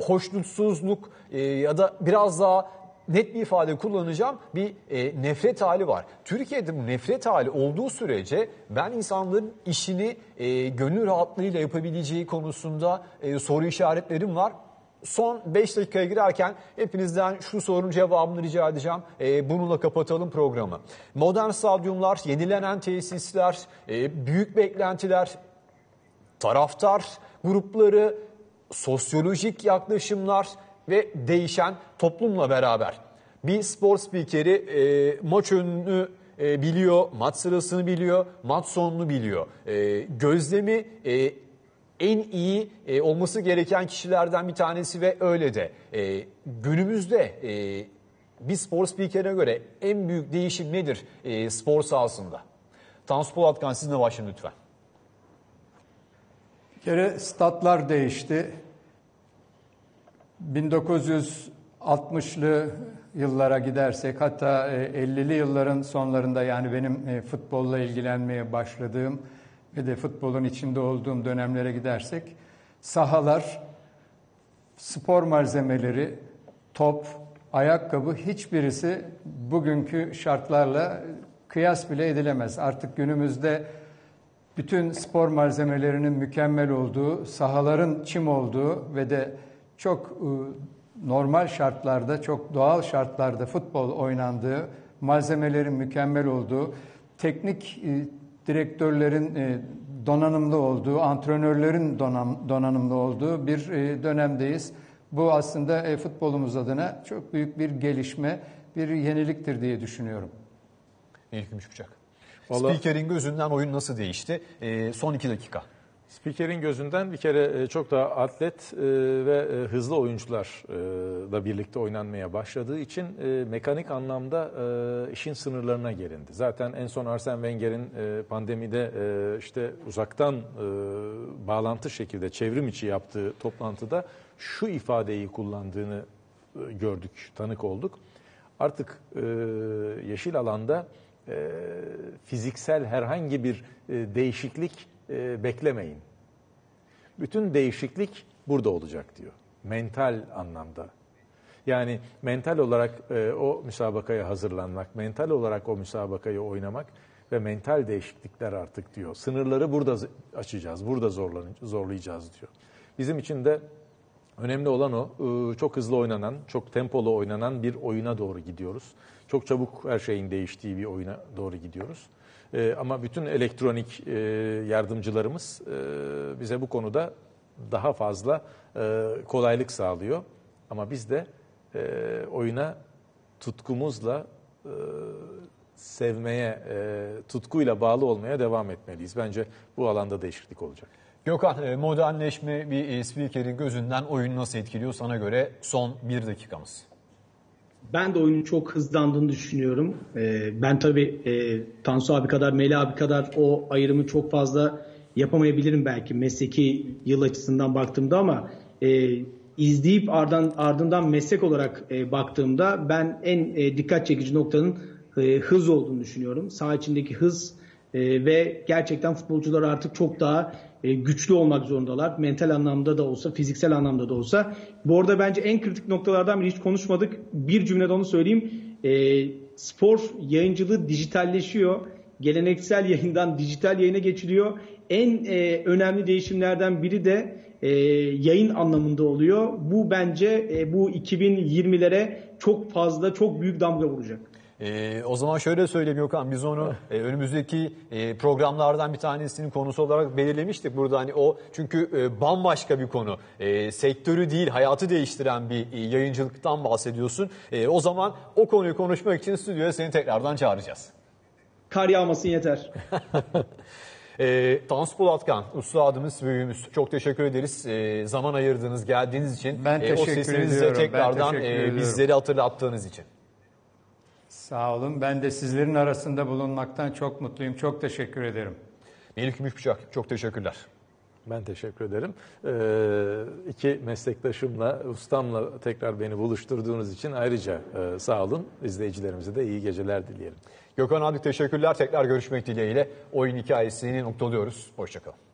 hoşnutsuzluk e, ya da biraz daha net bir ifade kullanacağım bir e, nefret hali var. Türkiye'de bu nefret hali olduğu sürece ben insanların işini e, gönül rahatlığıyla yapabileceği konusunda e, soru işaretlerim var. Son 5 dakikaya girerken hepinizden şu sorunun cevabını rica edeceğim. E, bununla kapatalım programı. Modern stadyumlar, yenilenen tesisler, e, büyük beklentiler, taraftar grupları, sosyolojik yaklaşımlar ve değişen toplumla beraber bir spor spikeri e, maç önünü e, biliyor, maç sırasını biliyor, maç sonunu biliyor. E, gözlemi e, en iyi e, olması gereken kişilerden bir tanesi ve öyle de. E, günümüzde e, bir spor spikerine göre en büyük değişim nedir e, spor sahasında? Tansu Polatkan sizinle başlayın lütfen. Kere statlar değişti. 1960'lı yıllara gidersek hatta e, 50'li yılların sonlarında yani benim e, futbolla ilgilenmeye başladığım ve de futbolun içinde olduğum dönemlere gidersek sahalar, spor malzemeleri, top, ayakkabı hiçbirisi bugünkü şartlarla kıyas bile edilemez. Artık günümüzde bütün spor malzemelerinin mükemmel olduğu, sahaların çim olduğu ve de çok e, normal şartlarda, çok doğal şartlarda futbol oynandığı, malzemelerin mükemmel olduğu, teknik e, direktörlerin e, donanımlı olduğu, antrenörlerin donanımlı olduğu bir dönemdeyiz. Bu aslında futbolumuz adına çok büyük bir gelişme, bir yeniliktir diye düşünüyorum. Melih Gümüşbıçak. Vallahi- Spikerin gözünden oyun nasıl değişti? Ee, son iki dakika. Spikerin gözünden bir kere e, çok daha atlet e, ve e, hızlı oyuncularla birlikte oynanmaya başladığı için e, mekanik anlamda e, işin sınırlarına gelindi. Zaten en son Arsene Wenger'in e, pandemide e, işte uzaktan e, bağlantı şekilde çevrim içi yaptığı toplantıda şu ifadeyi kullandığını e, gördük, tanık olduk. Artık e, yeşil alanda e, fiziksel herhangi bir e, değişiklik e, beklemeyin. Bütün değişiklik burada olacak diyor. Mental anlamda. Yani mental olarak e, o müsabakaya hazırlanmak, mental olarak o müsabakayı oynamak ve mental değişiklikler artık diyor. Sınırları burada açacağız, burada zorlayacağız diyor. Bizim için de önemli olan o, e, çok hızlı oynanan, çok tempolu oynanan bir oyuna doğru gidiyoruz. Çok çabuk her şeyin değiştiği bir oyuna doğru gidiyoruz. E, ama bütün elektronik e, yardımcılarımız e, bize bu konuda daha fazla e, kolaylık sağlıyor. Ama biz de e, oyuna tutkumuzla, e, sevmeye, e, tutkuyla bağlı olmaya devam etmeliyiz. Bence bu alanda değişiklik olacak. Gökhan e, modernleşme bir e, spikerin gözünden oyunu nasıl etkiliyor sana göre son bir dakikamız. Ben de oyunun çok hızlandığını düşünüyorum. Ee, ben tabii e, Tansu abi kadar, Melih abi kadar o ayrımı çok fazla yapamayabilirim belki mesleki yıl açısından baktığımda ama e, izleyip ardından, ardından meslek olarak e, baktığımda ben en e, dikkat çekici noktanın e, hız olduğunu düşünüyorum. Saha içindeki hız e, ve gerçekten futbolcular artık çok daha e, güçlü olmak zorundalar. Mental anlamda da olsa, fiziksel anlamda da olsa. Bu arada bence en kritik noktalardan biri hiç konuşmadık. Bir cümlede onu söyleyeyim. E, spor yayıncılığı dijitalleşiyor. Geleneksel yayından dijital yayına geçiliyor. En e, önemli değişimlerden biri de e, yayın anlamında oluyor. Bu bence e, bu 2020'lere çok fazla, çok büyük damga vuracak. Ee, o zaman şöyle söyleyeyim Gökhan biz onu e, önümüzdeki e, programlardan bir tanesinin konusu olarak belirlemiştik burada hani o çünkü e, bambaşka bir konu E, sektörü değil hayatı değiştiren bir e, yayıncılıktan bahsediyorsun E, o zaman o konuyu konuşmak için stüdyoya seni tekrardan çağıracağız. Kar yağmasın yeter. *laughs* E, Tansu Polatkan, üstadımız, büyüğümüz. Çok teşekkür ederiz. E, zaman ayırdığınız, geldiğiniz için. Ben E, o teşekkür sesinizle ediyorum. Ben tekrardan teşekkür e, bizleri hatırlattığınız için. Sağ olun. Ben de sizlerin arasında bulunmaktan çok mutluyum. Çok teşekkür ederim. Melih Gümüşbıçak, çok teşekkürler. Ben teşekkür ederim. Ee, iki meslektaşımla, ustamla tekrar beni buluşturduğunuz için ayrıca e, sağ olun. İzleyicilerimize de iyi geceler dileyelim. Gökhan abi teşekkürler. Tekrar görüşmek dileğiyle oyun hikayesini noktalıyoruz. Hoşçakalın.